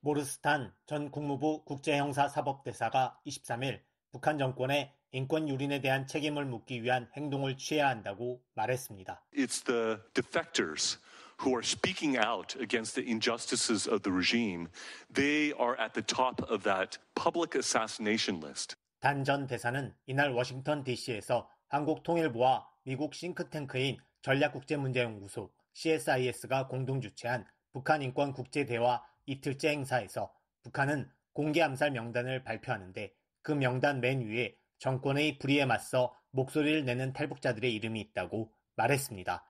모르스탄 전 국무부 국제형사사법대사가 23일 북한 정권에 인권 유린에 대한 책임을 묻기 위한 행동을 취해야 한다고 말했습니다. It's the defectors who are speaking out against the injustices of the regime. They are at the top of that public assassination list. 단 전 대사는 이날 워싱턴 DC에서 한국 통일부와 미국 싱크탱크인 전략국제문제연구소 CSIS가 공동 주최한 북한 인권 국제 대화 이틀째 행사에서 북한은 공개 암살 명단을 발표하는데 그 명단 맨 위에 정권의 불의에 맞서 목소리를 내는 탈북자들의 이름이 있다고 말했습니다.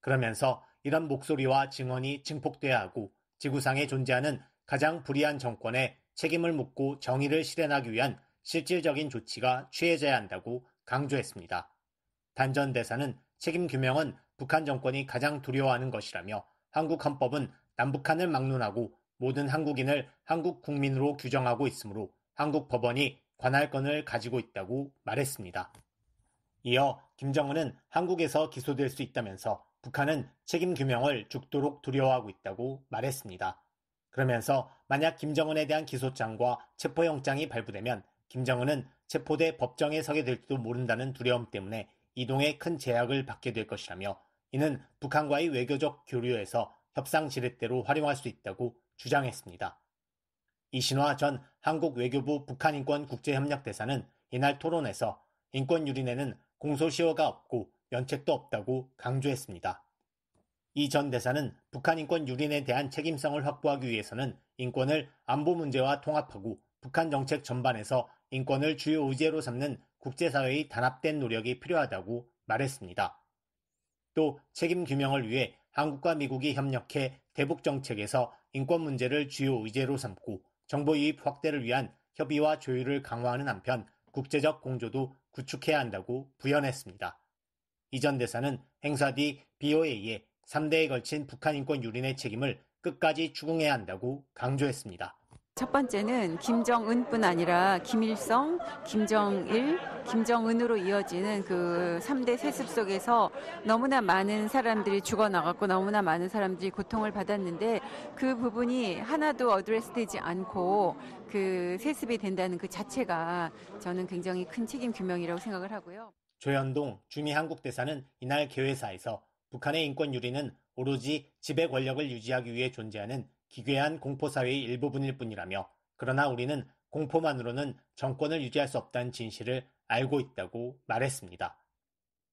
그러면서 이런 목소리와 증언이 증폭돼야 하고 지구상에 존재하는 가장 불의한 정권에 책임을 묻고 정의를 실현하기 위한 실질적인 조치가 취해져야 한다고 강조했습니다. 단전 대사는 책임 규명은 북한 정권이 가장 두려워하는 것이라며 한국 헌법은 남북한을 막론하고 모든 한국인을 한국 국민으로 규정하고 있으므로 한국 법원이 관할권을 가지고 있다고 말했습니다. 이어 김정은은 한국에서 기소될 수 있다면서 북한은 책임 규명을 죽도록 두려워하고 있다고 말했습니다. 그러면서 만약 김정은에 대한 기소장과 체포영장이 발부되면 김정은은 체포돼 법정에 서게 될지도 모른다는 두려움 때문에 이동에 큰 제약을 받게 될 것이라며 이는 북한과의 외교적 교류에서 협상 지렛대로 활용할 수 있다고 주장했습니다. 이신화 전 한국 외교부 북한인권 국제협력대사는 이날 토론에서 인권 유린에는 공소시효가 없고 면책도 없다고 강조했습니다. 이 전 대사는 북한 인권 유린에 대한 책임성을 확보하기 위해서는 인권을 안보 문제와 통합하고 북한 정책 전반에서 인권을 주요 의제로 삼는 국제사회의 단합된 노력이 필요하다고 말했습니다. 또 책임 규명을 위해 한국과 미국이 협력해 대북 정책에서 인권 문제를 주요 의제로 삼고 정보 유입 확대를 위한 협의와 조율을 강화하는 한편 국제적 공조도 구축해야 한다고 부연했습니다. 이 전 대사는 행사 뒤 BOA에 3대에 걸친 북한 인권 유린의 책임을 끝까지 추궁해야 한다고 강조했습니다. 첫 번째는 김정은뿐 아니라 김일성, 김정일, 김정은으로 이어지는 그 3대 세습 속에서 너무나 많은 사람들이 죽어나갔고 너무나 많은 사람들이 고통을 받았는데 그 부분이 하나도 address 되지 않고 그 세습이 된다는 그 자체가 저는 굉장히 큰 책임 규명이라고 생각을 하고요. 조현동 주미 한국 대사는 이날 개회사에서 북한의 인권 유린은 오로지 지배 권력을 유지하기 위해 존재하는 기괴한 공포사회의 일부분일 뿐이라며 그러나 우리는 공포만으로는 정권을 유지할 수 없다는 진실을 알고 있다고 말했습니다.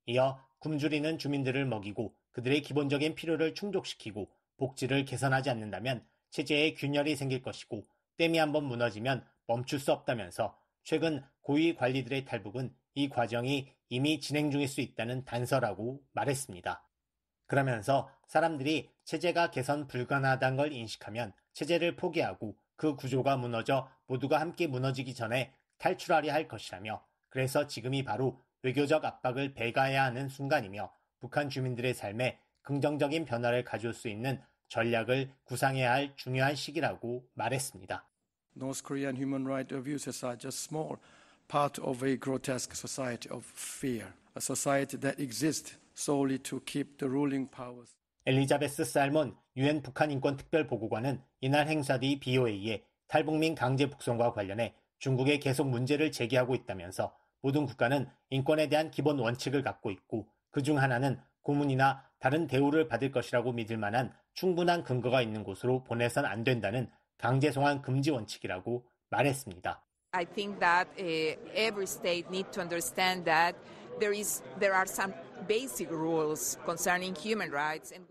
이어 굶주리는 주민들을 먹이고 그들의 기본적인 필요를 충족시키고 복지를 개선하지 않는다면 체제에 균열이 생길 것이고 댐이 한번 무너지면 멈출 수 없다면서 최근 고위 관리들의 탈북은 이 과정이 이미 진행 중일 수 있다는 단서라고 말했습니다. 그러면서 사람들이 체제가 개선 불가능하다는 걸 인식하면 체제를 포기하고 그 구조가 무너져 모두가 함께 무너지기 전에 탈출하려 할 것이라며 그래서 지금이 바로 외교적 압박을 배가해야 하는 순간이며 북한 주민들의 삶에 긍정적인 변화를 가져올 수 있는 전략을 구상해야 할 중요한 시기라고 말했습니다. North Korean human rights abuses are just small part of a grotesque society of fear, a society that exists solely to keep the ruling powers. 엘리자베스 살몬 유엔 북한 인권 특별 보고관은 이날 행사 뒤 BOA에 탈북민 강제 북송과 관련해 중국에 계속 문제를 제기하고 있다면서 모든 국가는 인권에 대한 기본 원칙을 갖고 있고 그 중 하나는 고문이나 다른 대우를 받을 것이라고 믿을 만한 충분한 근거가 있는 곳으로 보내선 안 된다는 강제 송환 금지 원칙이라고 말했습니다. I think that uh, every state need to understand that there is there are some basic rules concerning human rights and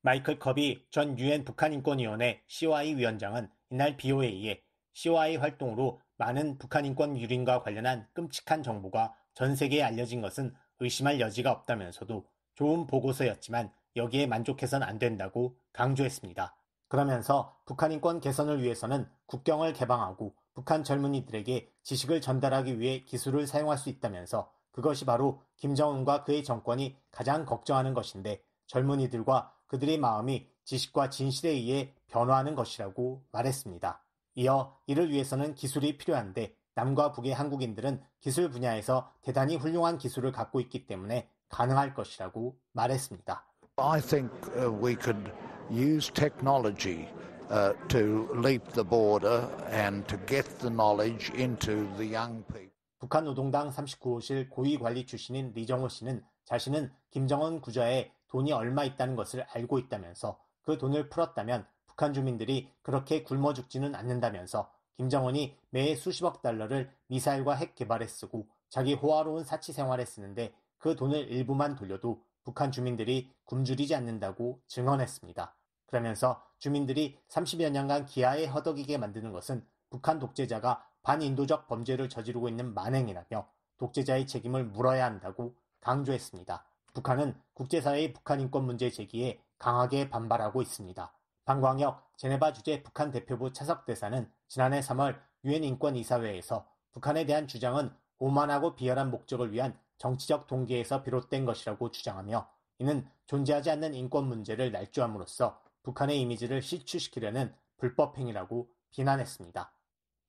마이클 커비 전 유엔 북한인권위원회 COI 위원장은 이날 BOA에 COI 활동으로 많은 북한 인권 유린과 관련한 끔찍한 정보가 전 세계에 알려진 것은 의심할 여지가 없다면서도 좋은 보고서였지만 여기에 만족해선 안 된다고 강조했습니다. 그러면서 북한 인권 개선을 위해서는 국경을 개방하고 북한 젊은이들에게 지식을 전달하기 위해 기술을 사용할 수 있다면서 그것이 바로 김정은과 그의 정권이 가장 걱정하는 것인데 젊은이들과 그들의 마음이 지식과 진실에 의해 변화하는 것이라고 말했습니다. 이어 이를 위해서는 기술이 필요한데 남과 북의 한국인들은 기술 분야에서 대단히 훌륭한 기술을 갖고 있기 때문에 가능할 것이라고 말했습니다. I think uh, we could use technology uh, to leap the border and to get the knowledge into the young people. 북한 노동당 39호실 고위관리 출신인 리정호 씨는 자신은 김정은 구좌에 돈이 얼마 있다는 것을 알고 있다면서 그 돈을 풀었다면 북한 주민들이 그렇게 굶어 죽지는 않는다면서 김정은이 매해 수십억 달러를 미사일과 핵 개발에 쓰고 자기 호화로운 사치 생활에 쓰는데 그 돈을 일부만 돌려도 북한 주민들이 굶주리지 않는다고 증언했습니다. 그러면서 주민들이 30여 년간 기아에 허덕이게 만드는 것은 북한 독재자가 반인도적 범죄를 저지르고 있는 만행이라며 독재자의 책임을 물어야 한다고 강조했습니다. 북한은 국제사회의 북한 인권 문제 제기에 강하게 반발하고 있습니다. 방광혁 제네바 주재 북한 대표부 차석 대사는 지난해 3월 유엔 인권 이사회에서 북한에 대한 주장은 오만하고 비열한 목적을 위한 정치적 동기에서 비롯된 것이라고 주장하며 이는 존재하지 않는 인권 문제를 날조함으로써 북한의 이미지를 실추시키려는 불법 행위라고 비난했습니다.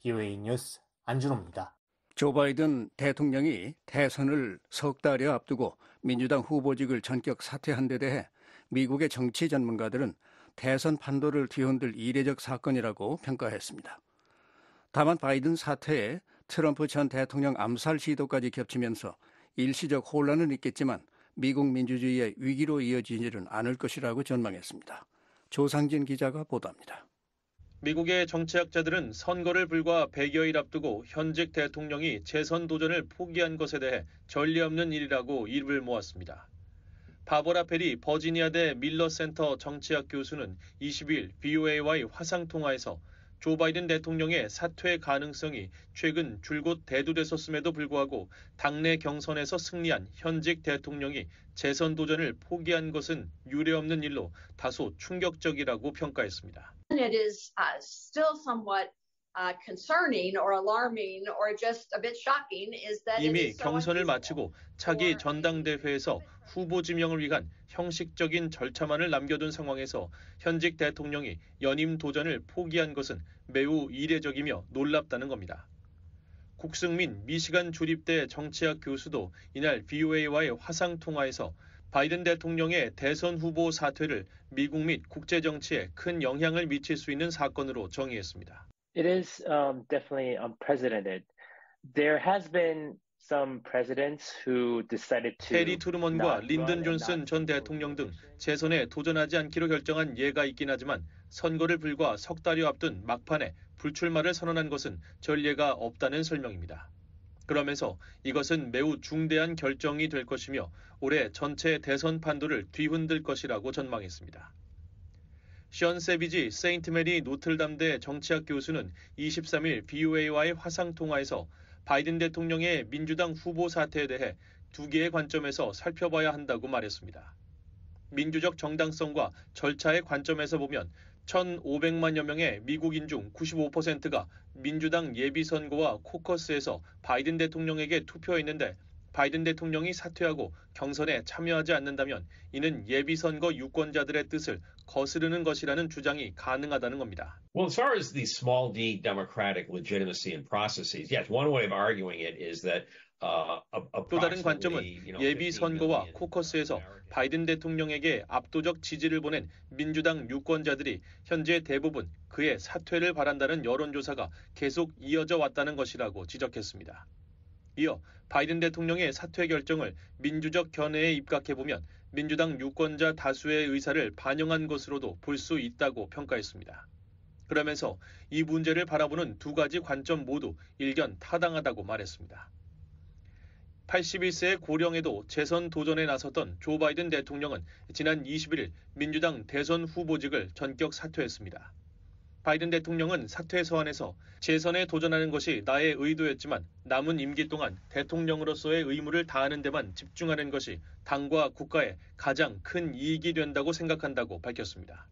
BOA 뉴스 안준호입니다. 조 바이든 대통령이 대선을 석 달여 앞두고 민주당 후보직을 전격 사퇴한 데 대해 미국의 정치 전문가들은 대선 판도를 뒤흔들 이례적 사건이라고 평가했습니다. 다만 바이든 사퇴에 트럼프 전 대통령 암살 시도까지 겹치면서 일시적 혼란은 있겠지만 미국 민주주의의 위기로 이어지지는 않을 것이라고 전망했습니다. 조상진 기자가 보도합니다. 미국의 정치학자들은 선거를 불과 100여일 앞두고 현직 대통령이 재선 도전을 포기한 것에 대해 전례 없는 일이라고 입을 모았습니다. 바버라 페리 버지니아대 밀러 센터 정치학 교수는 20일 BOA와의 화상 통화에서 조 바이든 대통령의 사퇴 가능성이 최근 줄곧 대두됐었음에도 불구하고 당내 경선에서 승리한 현직 대통령이 재선 도전을 포기한 것은 유례없는 일로 다소 충격적이라고 평가했습니다. It is uh, still somewhat uh, concerning or alarming or just a bit shocking is that 이미 경선을 마치고 차기 전당대회에서 후보 지명을 위한 형식적인 절차만을 남겨둔 상황에서 현직 대통령이 연임 도전을 포기한 것은 매우 이례적이며 놀랍다는 겁니다. 국승민 미시간 주립대 정치학 교수도 이날 VOA와의 화상 통화에서 바이든 대통령의 대선 후보 사퇴를 미국 및 국제 정치에 큰 영향을 미칠 수 있는 사건으로 정의했습니다. It is um, definitely unprecedented. There has been some presidents who decided to 테리 투르먼과 린든 존슨 전 대통령 등 재선에 도전하지 않기로 결정한 예가 있긴 하지만 선거를 불과 석 달여 앞둔 막판에 불출마를 선언한 것은 전례가 없다는 설명입니다. 그러면서 이것은 매우 중대한 결정이 될 것이며 올해 전체 대선 판도를 뒤흔들 것이라고 전망했습니다. 션 세비지 세인트 메리 노틀담대 정치학 교수는 23일 VOA와의 화상 통화에서 바이든 대통령의 민주당 후보 사퇴에 대해 두 개의 관점에서 살펴봐야 한다고 말했습니다. 민주적 정당성과 절차의 관점에서 보면 1,500만여 명의 미국인 중 95%가 민주당 예비선거와 코커스에서 바이든 대통령에게 투표했는데 바이든 대통령이 사퇴하고 경선에 참여하지 않는다면 이는 예비선거 유권자들의 뜻을 거스르는 것이라는 주장이 가능하다는 겁니다. Well, as far as the small d democratic legitimacy and processes, yes, one way of arguing it is that 또 다른 관점은 예비 선거와 코커스에서 바이든 대통령에게 압도적 지지를 보낸 민주당 유권자들이 현재 대부분 그의 사퇴를 바란다는 여론조사가 계속 이어져 왔다는 것이라고 지적했습니다. 이어 바이든 대통령의 사퇴 결정을 민주적 견해에 입각해보면 민주당 유권자 다수의 의사를 반영한 것으로도 볼 수 있다고 평가했습니다. 그러면서 이 문제를 바라보는 두 가지 관점 모두 일견 타당하다고 말했습니다. 81세의 고령에도 재선 도전에 나섰던 조 바이든 대통령은 지난 21일 민주당 대선 후보직을 전격 사퇴했습니다. 바이든 대통령은 사퇴 서한에서 재선에 도전하는 것이 나의 의도였지만 남은 임기 동안 대통령으로서의 의무를 다하는 데만 집중하는 것이 당과 국가에 가장 큰 이익이 된다고 생각한다고 밝혔습니다.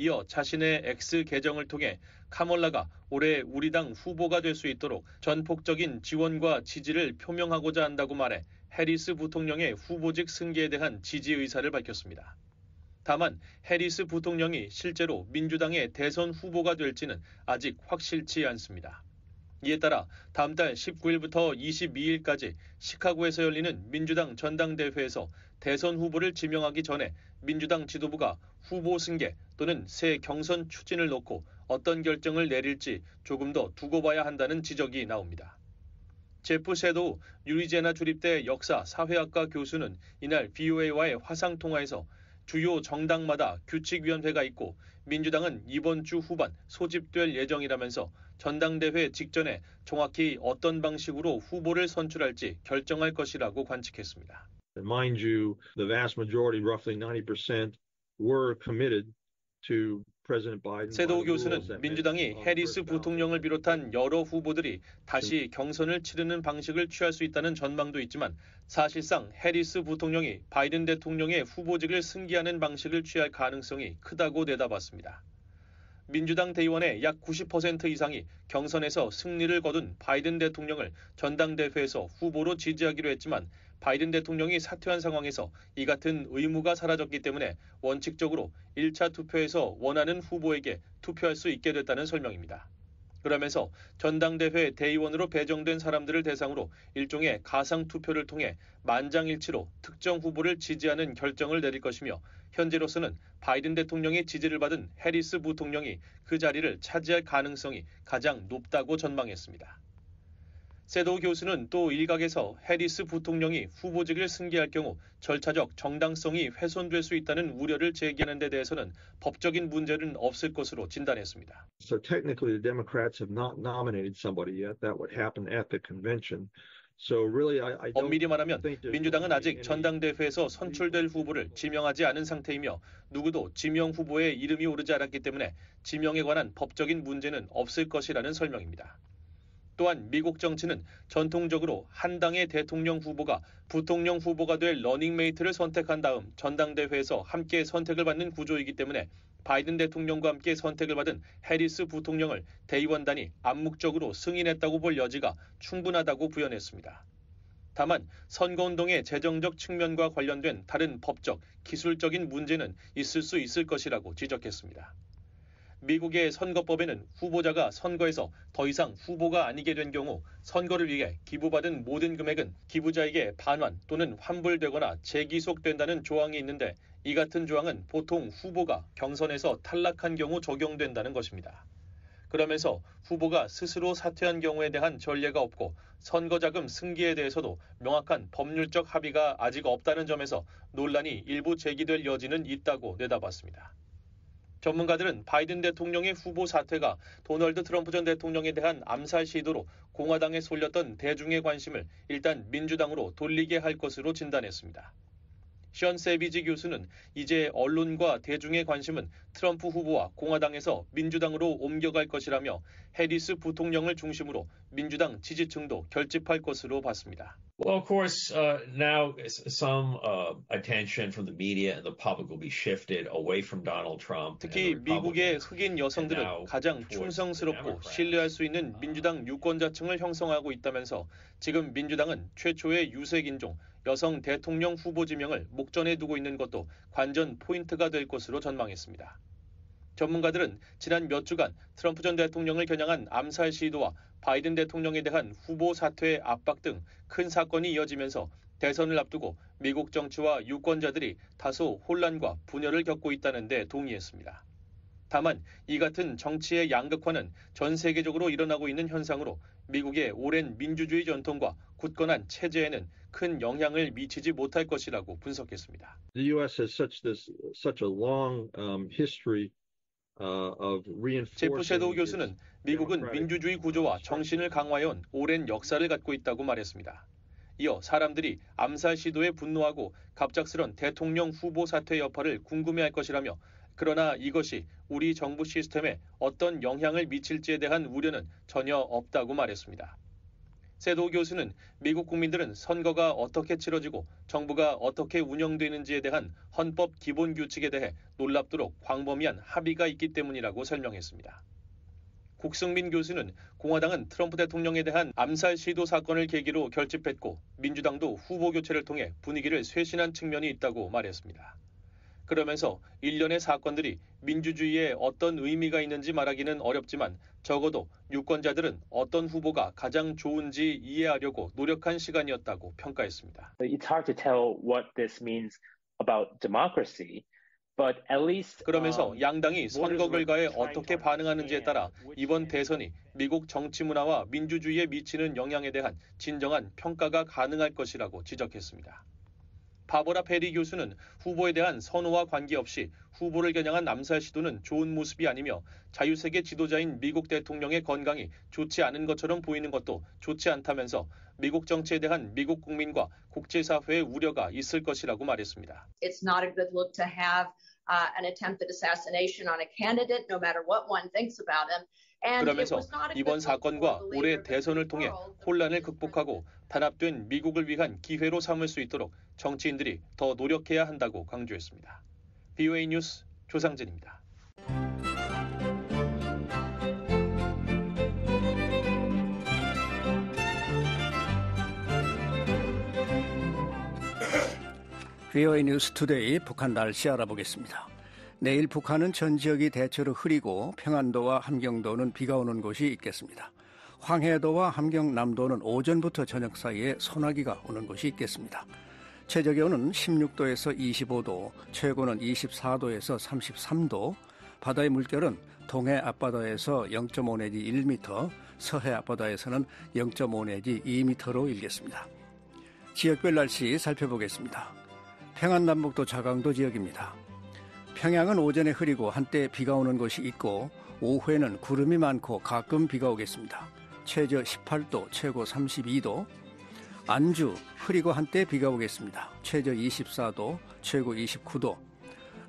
이어 자신의 X 계정을 통해 카몰라가 올해 우리 당 후보가 될 수 있도록 전폭적인 지원과 지지를 표명하고자 한다고 말해 해리스 부통령의 후보직 승계에 대한 지지 의사를 밝혔습니다. 다만 해리스 부통령이 실제로 민주당의 대선 후보가 될지는 아직 확실치 않습니다. 이에 따라 다음 달 19일부터 22일까지 시카고에서 열리는 민주당 전당대회에서 대선 후보를 지명하기 전에 민주당 지도부가 후보 승계 또는 새 경선 추진을 놓고 어떤 결정을 내릴지 조금 더 두고 봐야 한다는 지적이 나옵니다. 제프 셰도 유리제나 주립대 역사 사회학과 교수는 이날 BOA와의 화상 통화에서 주요 정당마다 규칙위원회가 있고 민주당은 이번 주 후반 소집될 예정이라면서 전당대회 직전에 정확히 어떤 방식으로 후보를 선출할지 결정할 것이라고 관측했습니다. Mind you, the vast majority, roughly 90%, were committed to 세도 교수는 민주당이 해리스 부통령을 비롯한 여러 후보들이 다시 경선을 치르는 방식을 취할 수 있다는 전망도 있지만 사실상 해리스 부통령이 바이든 대통령의 후보직을 승계하는 방식을 취할 가능성이 크다고 내다봤습니다. 민주당 대의원의 약 90% 이상이 경선에서 승리를 거둔 바이든 대통령을 전당대회에서 후보로 지지하기로 했지만 바이든 대통령이 사퇴한 상황에서 이 같은 의무가 사라졌기 때문에 원칙적으로 1차 투표에서 원하는 후보에게 투표할 수 있게 됐다는 설명입니다. 그러면서 전당대회 대의원으로 배정된 사람들을 대상으로 일종의 가상 투표를 통해 만장일치로 특정 후보를 지지하는 결정을 내릴 것이며 현재로서는 바이든 대통령의 지지를 받은 해리스 부통령이 그 자리를 차지할 가능성이 가장 높다고 전망했습니다. 세도 교수는 또 일각에서 해리스 부통령이 후보직을 승계할 경우 절차적 정당성이 훼손될 수 있다는 우려를 제기하는 데 대해서는 법적인 문제는 없을 것으로 진단했습니다. So technically the Democrats have not nominated somebody yet. That would happen at the convention. 엄밀히 말하면 민주당은 아직 전당대회에서 선출될 후보를 지명하지 않은 상태이며 누구도 지명 후보의 이름이 오르지 않았기 때문에 지명에 관한 법적인 문제는 없을 것이라는 설명입니다. 또한 미국 정치는 전통적으로 한 당의 대통령 후보가 부통령 후보가 될 러닝메이트를 선택한 다음 전당대회에서 함께 선택을 받는 구조이기 때문에 바이든 대통령과 함께 선택을 받은 해리스 부통령을 대의원단이 암묵적으로 승인했다고 볼 여지가 충분하다고 부연했습니다. 다만 선거운동의 재정적 측면과 관련된 다른 법적, 기술적인 문제는 있을 수 있을 것이라고 지적했습니다. 미국의 선거법에는 후보자가 선거에서 더 이상 후보가 아니게 된 경우 선거를 위해 기부받은 모든 금액은 기부자에게 반환 또는 환불되거나 재기속된다는 조항이 있는데 이 같은 조항은 보통 후보가 경선에서 탈락한 경우 적용된다는 것입니다. 그러면서 후보가 스스로 사퇴한 경우에 대한 전례가 없고 선거자금 승계에 대해서도 명확한 법률적 합의가 아직 없다는 점에서 논란이 일부 제기될 여지는 있다고 내다봤습니다. 전문가들은 바이든 대통령의 후보 사퇴가 도널드 트럼프 전 대통령에 대한 암살 시도로 공화당에 쏠렸던 대중의 관심을 일단 민주당으로 돌리게 할 것으로 진단했습니다. 션 세비지 교수는 이제 언론과 대중의 관심은 트럼프 후보와 공화당에서 민주당으로 옮겨갈 것이라며 해리스 부통령을 중심으로 민주당 지지층도 결집할 것으로 봤습니다. Well, of course, uh, now some uh, attention from the media and the public will be shifted away from Donald Trump. 특히 미국의 흑인 여성들은 가장 충성스럽고 신뢰할 수 있는 민주당 유권자층을 형성하고 있다면서 지금 민주당은 최초의 유색 인종 여성 대통령 후보 지명을 목전에 두고 있는 것도 관전 포인트가 될 것으로 전망했습니다. 전문가들은 지난 몇 주간 트럼프 전 대통령을 겨냥한 암살 시도와 바이든 대통령에 대한 후보 사퇴 압박 등 큰 사건이 이어지면서 대선을 앞두고 미국 정치와 유권자들이 다소 혼란과 분열을 겪고 있다는 데 동의했습니다. 다만 이 같은 정치의 양극화는 전 세계적으로 일어나고 있는 현상으로 미국의 오랜 민주주의 전통과 굳건한 체제에는 큰 영향을 미치지 못할 것이라고 분석했습니다. The U.S. has such this such a long um, history 제프 섀도우 교수는 미국은 민주주의 구조와 정신을 강화해온 오랜 역사를 갖고 있다고 말했습니다. 이어 사람들이 암살 시도에 분노하고 갑작스런 대통령 후보 사퇴 여파를 궁금해할 것이라며 그러나 이것이 우리 정부 시스템에 어떤 영향을 미칠지에 대한 우려는 전혀 없다고 말했습니다. 세도 교수는 미국 국민들은 선거가 어떻게 치러지고 정부가 어떻게 운영되는지에 대한 헌법 기본 규칙에 대해 놀랍도록 광범위한 합의가 있기 때문이라고 설명했습니다. 국승민 교수는 공화당은 트럼프 대통령에 대한 암살 시도 사건을 계기로 결집했고 민주당도 후보 교체를 통해 분위기를 쇄신한 측면이 있다고 말했습니다. 그러면서 일련의 사건들이 민주주의에 어떤 의미가 있는지 말하기는 어렵지만 적어도 유권자들은 어떤 후보가 가장 좋은지 이해하려고 노력한 시간이었다고 평가했습니다. It's hard to tell what this means about democracy. 그러면서 양당이 선거 결과에 어떻게 반응하는지에 따라 이번 대선이 미국 정치 문화와 민주주의에 미치는 영향에 대한 진정한 평가가 가능할 것이라고 지적했습니다. 바보라 페리 교수는 후보에 대한 선호와 관계없이 후보를 겨냥한 암살 시도는 좋은 모습이 아니며 자유세계 지도자인 미국 대통령의 건강이 좋지 않은 것처럼 보이는 것도 좋지 않다면서 미국 정치에 대한 미국 국민과 국제사회의 우려가 있을 것이라고 말했습니다. Uh, an attempted assassination on a candidate, no matter what one thinks about him. 그러면서 이번 사건과 올해 대선을 통해 혼란을 극복하고 단합된 미국을 위한 기회로 삼을 수 있도록 정치인들이 더 노력해야 한다고 강조했습니다. BOA 뉴스 조상진입니다. VOA 뉴스 투데이 북한 날씨 알아보겠습니다. 내일 북한은 전 지역이 대체로 흐리고 평안도와 함경도는 비가 오는 곳이 있겠습니다. 황해도와 함경남도는 오전부터 저녁 사이에 소나기가 오는 곳이 있겠습니다. 최저 기온은 16도에서 25도, 최고는 24도에서 33도, 바다의 물결은 동해 앞바다에서 0.5 내지 1m, 서해 앞바다에서는 0.5 내지 2m로 일겠습니다. 지역별 날씨 살펴보겠습니다. 평안남북도 자강도 지역입니다. 평양은 오전에 흐리고 한때 비가 오는 곳이 있고 오후에는 구름이 많고 가끔 비가 오겠습니다. 최저 18도, 최고 32도. 안주 흐리고 한때 비가 오겠습니다. 최저 24도, 최고 29도.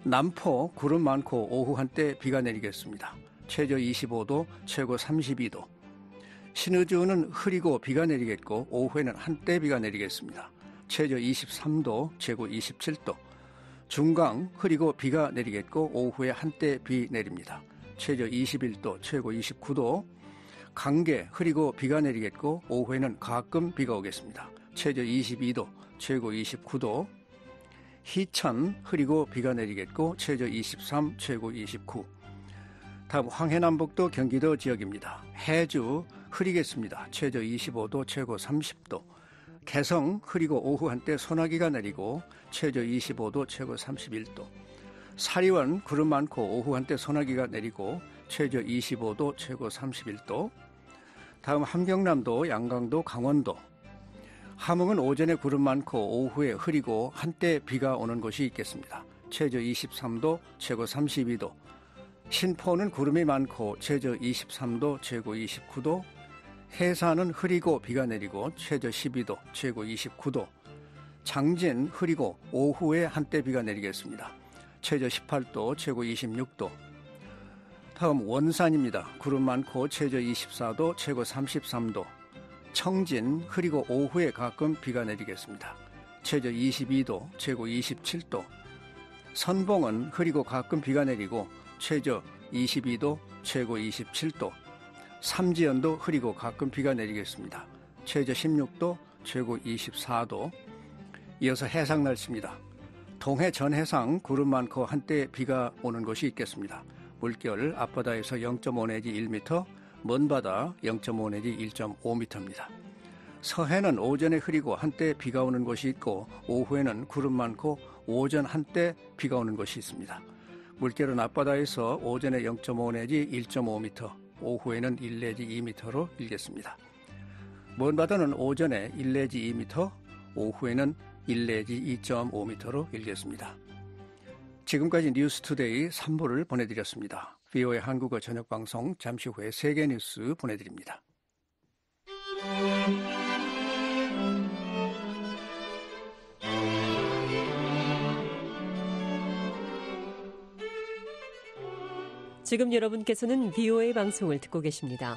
남포 구름 많고 오후 한때 비가 내리겠습니다. 최저 25도, 최고 32도. 신의주는 흐리고 비가 내리겠고 오후에는 한때 비가 내리겠습니다. 최저 23도, 최고 27도. 중강 흐리고 비가 내리겠고 오후에 한때 비 내립니다. 최저 21도, 최고 29도. 강계 흐리고 비가 내리겠고 오후에는 가끔 비가 오겠습니다. 최저 22도, 최고 29도. 희천 흐리고 비가 내리겠고 최저 23, 최고 29. 다음 황해남북도 경기도 지역입니다. 해주 흐리겠습니다. 최저 25도, 최고 30도. 개성 흐리고 오후 한때 소나기가 내리고 최저 25도, 최고 31도. 사리원 구름 많고 오후 한때 소나기가 내리고 최저 25도, 최고 31도. 다음 함경남도, 양강도, 강원도. 함흥은 오전에 구름 많고 오후에 흐리고 한때 비가 오는 곳이 있겠습니다. 최저 23도, 최고 32도. 신포는 구름이 많고 최저 23도, 최고 29도. 해산은 흐리고 비가 내리고 최저 12도, 최고 29도. 장진 흐리고 오후에 한때 비가 내리겠습니다. 최저 18도, 최고 26도. 다음 원산입니다. 구름 많고 최저 24도, 최고 33도. 청진 흐리고 오후에 가끔 비가 내리겠습니다. 최저 22도, 최고 27도. 선봉은 흐리고 가끔 비가 내리고 최저 22도, 최고 27도. 삼지연도 흐리고 가끔 비가 내리겠습니다. 최저 16도, 최고 24도. 이어서 해상 날씨입니다. 동해 전 해상 구름 많고 한때 비가 오는 곳이 있겠습니다. 물결 앞바다에서 0.5 내지 1m, 먼바다 0.5 내지 1.5m입니다. 서해는 오전에 흐리고 한때 비가 오는 곳이 있고 오후에는 구름 많고 오전 한때 비가 오는 곳이 있습니다. 물결은 앞바다에서 오전에 0.5 내지 1.5m, 오후에는 1 내지 2m로 일겠습니다. 먼 바다는 오전에 1 내지 2m, 오후에는 1 내지 2.5m로 일겠습니다. 지금까지 뉴스투데이 3부를 보내드렸습니다. VOA 한국어 저녁 방송 잠시 후에 세계 뉴스 보내드립니다. 지금 여러분께서는 VOA 방송을 듣고 계십니다.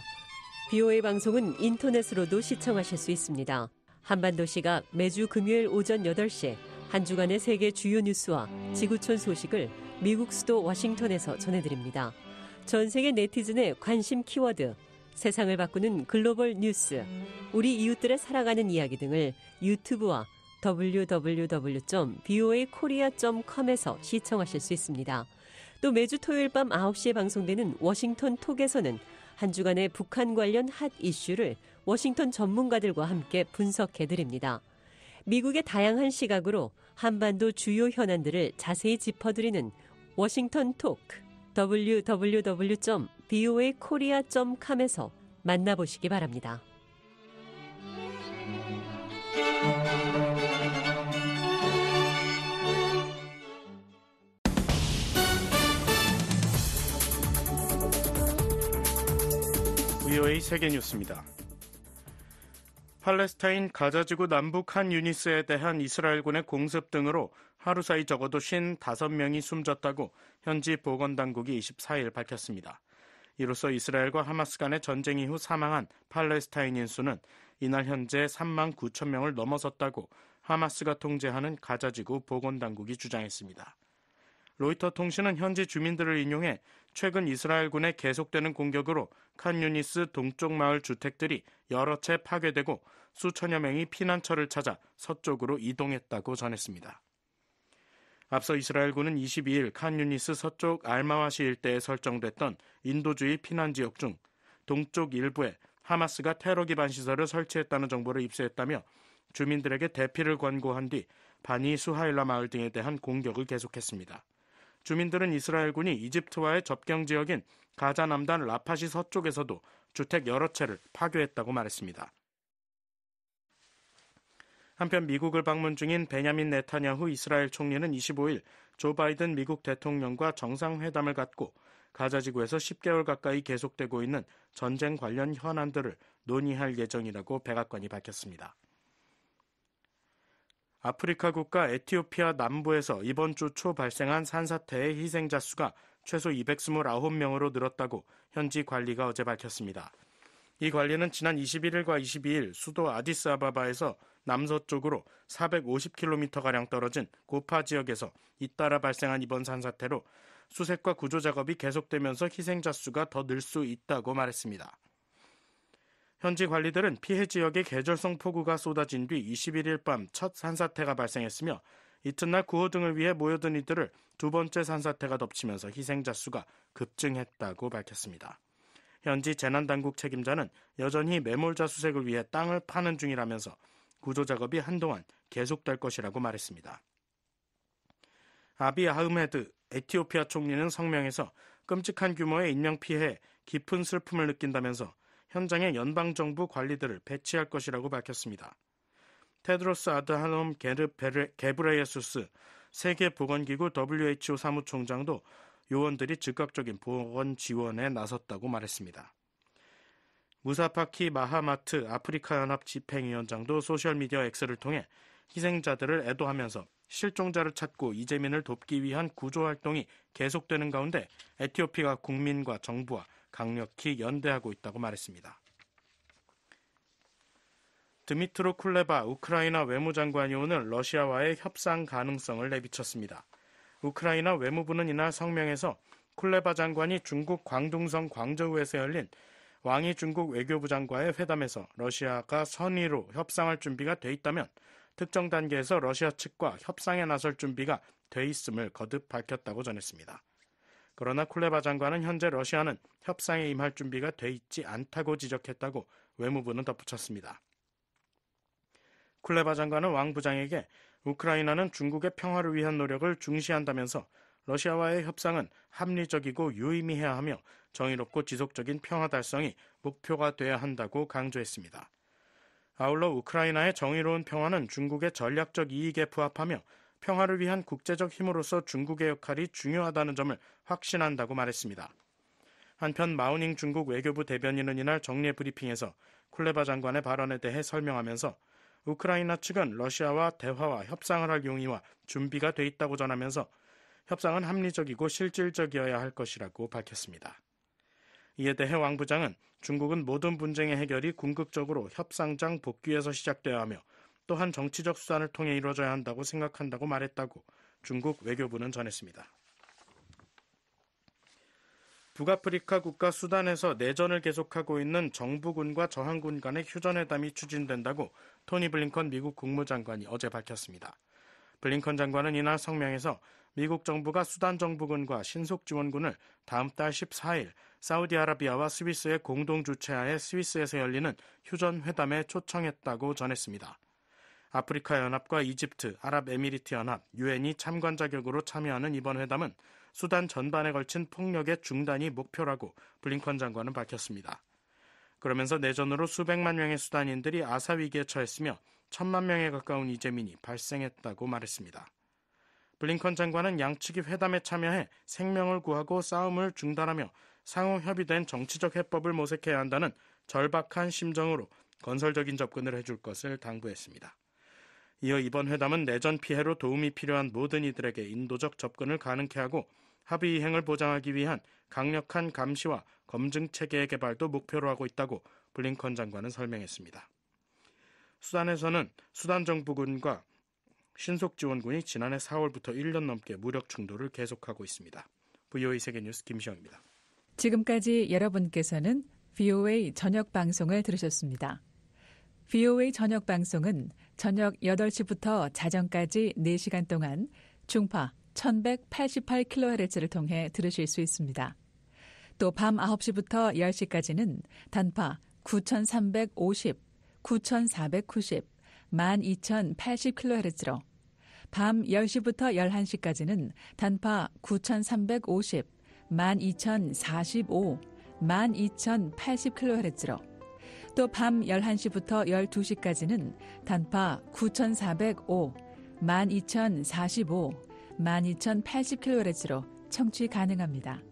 VOA 방송은 인터넷으로도 시청하실 수 있습니다. 한반도 시각 매주 금요일 오전 8시 한 주간의 세계 주요 뉴스와 지구촌 소식을 미국 수도 워싱턴에서 전해드립니다. 전 세계 네티즌의 관심 키워드, 세상을 바꾸는 글로벌 뉴스, 우리 이웃들의 살아가는 이야기 등을 유튜브와 www.voakorea.com에서 시청하실 수 있습니다. 또 매주 토요일 밤 9시에 방송되는 워싱턴 톡에서는 한 주간의 북한 관련 핫 이슈를 워싱턴 전문가들과 함께 분석해 드립니다. 미국의 다양한 시각으로 한반도 주요 현안들을 자세히 짚어드리는 워싱턴 톡 www.voakorea.com에서 만나보시기 바랍니다. VOA 세계 뉴스입니다. 팔레스타인 가자지구 남북 한 유니스에 대한 이스라엘군의 공습 등으로 하루 사이 적어도 55명이 숨졌다고 현지 보건당국이 24일 밝혔습니다. 이로써 이스라엘과 하마스 간의 전쟁 이후 사망한 팔레스타인인 수는 이날 현재 3만 9천 명을 넘어섰다고 하마스가 통제하는 가자지구 보건당국이 주장했습니다. 로이터 통신은 현지 주민들을 인용해 최근 이스라엘군의 계속되는 공격으로 칸 유니스 동쪽 마을 주택들이 여러 채 파괴되고 수천여 명이 피난처를 찾아 서쪽으로 이동했다고 전했습니다. 앞서 이스라엘군은 22일 칸 유니스 서쪽 알마와시 일대에 설정됐던 인도주의 피난 지역 중 동쪽 일부에 하마스가 테러 기반 시설을 설치했다는 정보를 입수했다며 주민들에게 대피를 권고한 뒤 바니 수하일라 마을 등에 대한 공격을 계속했습니다. 주민들은 이스라엘군이 이집트와의 접경 지역인 가자 남단 라파시 서쪽에서도 주택 여러 채를 파괴했다고 말했습니다. 한편 미국을 방문 중인 베냐민 네타냐후 이스라엘 총리는 25일 조 바이든 미국 대통령과 정상회담을 갖고 가자 지구에서 10개월 가까이 계속되고 있는 전쟁 관련 현안들을 논의할 예정이라고 백악관이 밝혔습니다. 아프리카 국가 에티오피아 남부에서 이번 주 초 발생한 산사태의 희생자 수가 최소 229명으로 늘었다고 현지 관리가 어제 밝혔습니다. 이 관리는 지난 21일과 22일 수도 아디스아바바에서 남서쪽으로 450km가량 떨어진 고파 지역에서 잇따라 발생한 이번 산사태로 수색과 구조 작업이 계속되면서 희생자 수가 더 늘 수 있다고 말했습니다. 현지 관리들은 피해 지역에 계절성 폭우가 쏟아진 뒤 21일 밤 첫 산사태가 발생했으며 이튿날 구호 등을 위해 모여든 이들을 두 번째 산사태가 덮치면서 희생자 수가 급증했다고 밝혔습니다. 현지 재난당국 책임자는 여전히 매몰자 수색을 위해 땅을 파는 중이라면서 구조 작업이 한동안 계속될 것이라고 말했습니다. 아비 아흐메드 에티오피아 총리는 성명에서 끔찍한 규모의 인명 피해에 깊은 슬픔을 느낀다면서 현장에 연방 정부 관리들을 배치할 것이라고 밝혔습니다. 테드로스 아드하놈 게브레예수스 세계보건기구 WHO 사무총장도 요원들이 즉각적인 보건 지원에 나섰다고 말했습니다. 무사파키 마하마트 아프리카 연합 집행위원장도 소셜미디어 X를 통해 희생자들을 애도하면서 실종자를 찾고 이재민을 돕기 위한 구조 활동이 계속되는 가운데 에티오피아 국민과 정부와 강력히 연대하고 있다고 말했습니다. 드미트로 쿨레바 우크라이나 외무장관이 오늘 러시아와의 협상 가능성을 내비쳤습니다. 우크라이나 외무부는 이날 성명에서 쿨레바 장관이 중국 광둥성 광저우에서 열린 왕이 중국 외교부 장과의 회담에서 러시아가 선의로 협상할 준비가 돼 있다면 특정 단계에서 러시아 측과 협상에 나설 준비가 돼 있음을 거듭 밝혔다고 전했습니다. 그러나 쿨레바 장관은 현재 러시아는 협상에 임할 준비가 돼 있지 않다고 지적했다고 외무부는 덧붙였습니다. 쿨레바 장관은 왕 부장에게 우크라이나는 중국의 평화를 위한 노력을 중시한다면서 러시아와의 협상은 합리적이고 유의미해야 하며 정의롭고 지속적인 평화 달성이 목표가 돼야 한다고 강조했습니다. 아울러 우크라이나의 정의로운 평화는 중국의 전략적 이익에 부합하며 평화를 위한 국제적 힘으로서 중국의 역할이 중요하다는 점을 확신한다고 말했습니다. 한편 마우닝 중국 외교부 대변인은 이날 정례 브리핑에서 쿨레바 장관의 발언에 대해 설명하면서 우크라이나 측은 러시아와 대화와 협상을 할 용의와 준비가 돼 있다고 전하면서 협상은 합리적이고 실질적이어야 할 것이라고 밝혔습니다. 이에 대해 왕 부장은 중국은 모든 분쟁의 해결이 궁극적으로 협상장 복귀에서 시작되어야 하며 또한 정치적 수단을 통해 이루어져야 한다고 생각한다고 말했다고 중국 외교부는 전했습니다. 북아프리카 국가 수단에서 내전을 계속하고 있는 정부군과 저항군 간의 휴전회담이 추진된다고 토니 블링컨 미국 국무장관이 어제 밝혔습니다. 블링컨 장관은 이날 성명에서 미국 정부가 수단 정부군과 신속 지원군을 다음 달 14일 사우디아라비아와 스위스의 공동 주최하에 스위스에서 열리는 휴전 회담에 초청했다고 전했습니다. 아프리카 연합과 이집트, 아랍에미리트 연합, 유엔이 참관 자격으로 참여하는 이번 회담은 수단 전반에 걸친 폭력의 중단이 목표라고 블링컨 장관은 밝혔습니다. 그러면서 내전으로 수백만 명의 수단인들이 아사 위기에 처했으며 천만 명에 가까운 이재민이 발생했다고 말했습니다. 블링컨 장관은 양측이 회담에 참여해 생명을 구하고 싸움을 중단하며 상호 협의된 정치적 해법을 모색해야 한다는 절박한 심정으로 건설적인 접근을 해줄 것을 당부했습니다. 이어 이번 회담은 내전 피해로 도움이 필요한 모든 이들에게 인도적 접근을 가능케 하고 합의 이행을 보장하기 위한 강력한 감시와 검증 체계의 개발도 목표로 하고 있다고 블링컨 장관은 설명했습니다. 수단에서는 수단 정부군과 신속 지원군이 지난해 4월부터 1년 넘게 무력 충돌을 계속하고 있습니다. VOA 세계 뉴스 김시영입니다. 지금까지 여러분께서는 VOA 저녁 방송을 들으셨습니다. VOA 저녁 방송은 저녁 8시부터 자정까지 4시간 동안 중파 1188kHz를 통해 들으실 수 있습니다. 또 밤 9시부터 10시까지는 단파 9350, 9490, 12080kHz로 밤 10시부터 11시까지는 단파 9350, 12045, 12080kHz로 또 밤 11시부터 12시까지는 단파 9405, 12045, 12080kHz로 청취 가능합니다.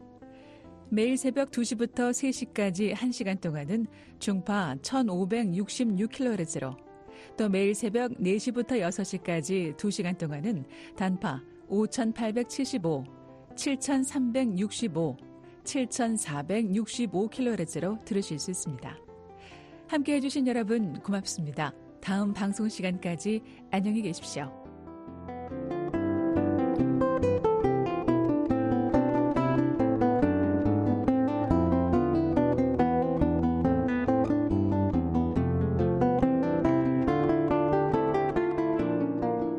매일 새벽 2시부터 3시까지 1시간 동안은 중파 1566kHz로 또 매일 새벽 4시부터 6시까지 2시간 동안은 단파 5875, 7365, 7465kHz로 들으실 수 있습니다. 함께 해주신 여러분 고맙습니다. 다음 방송 시간까지 안녕히 계십시오.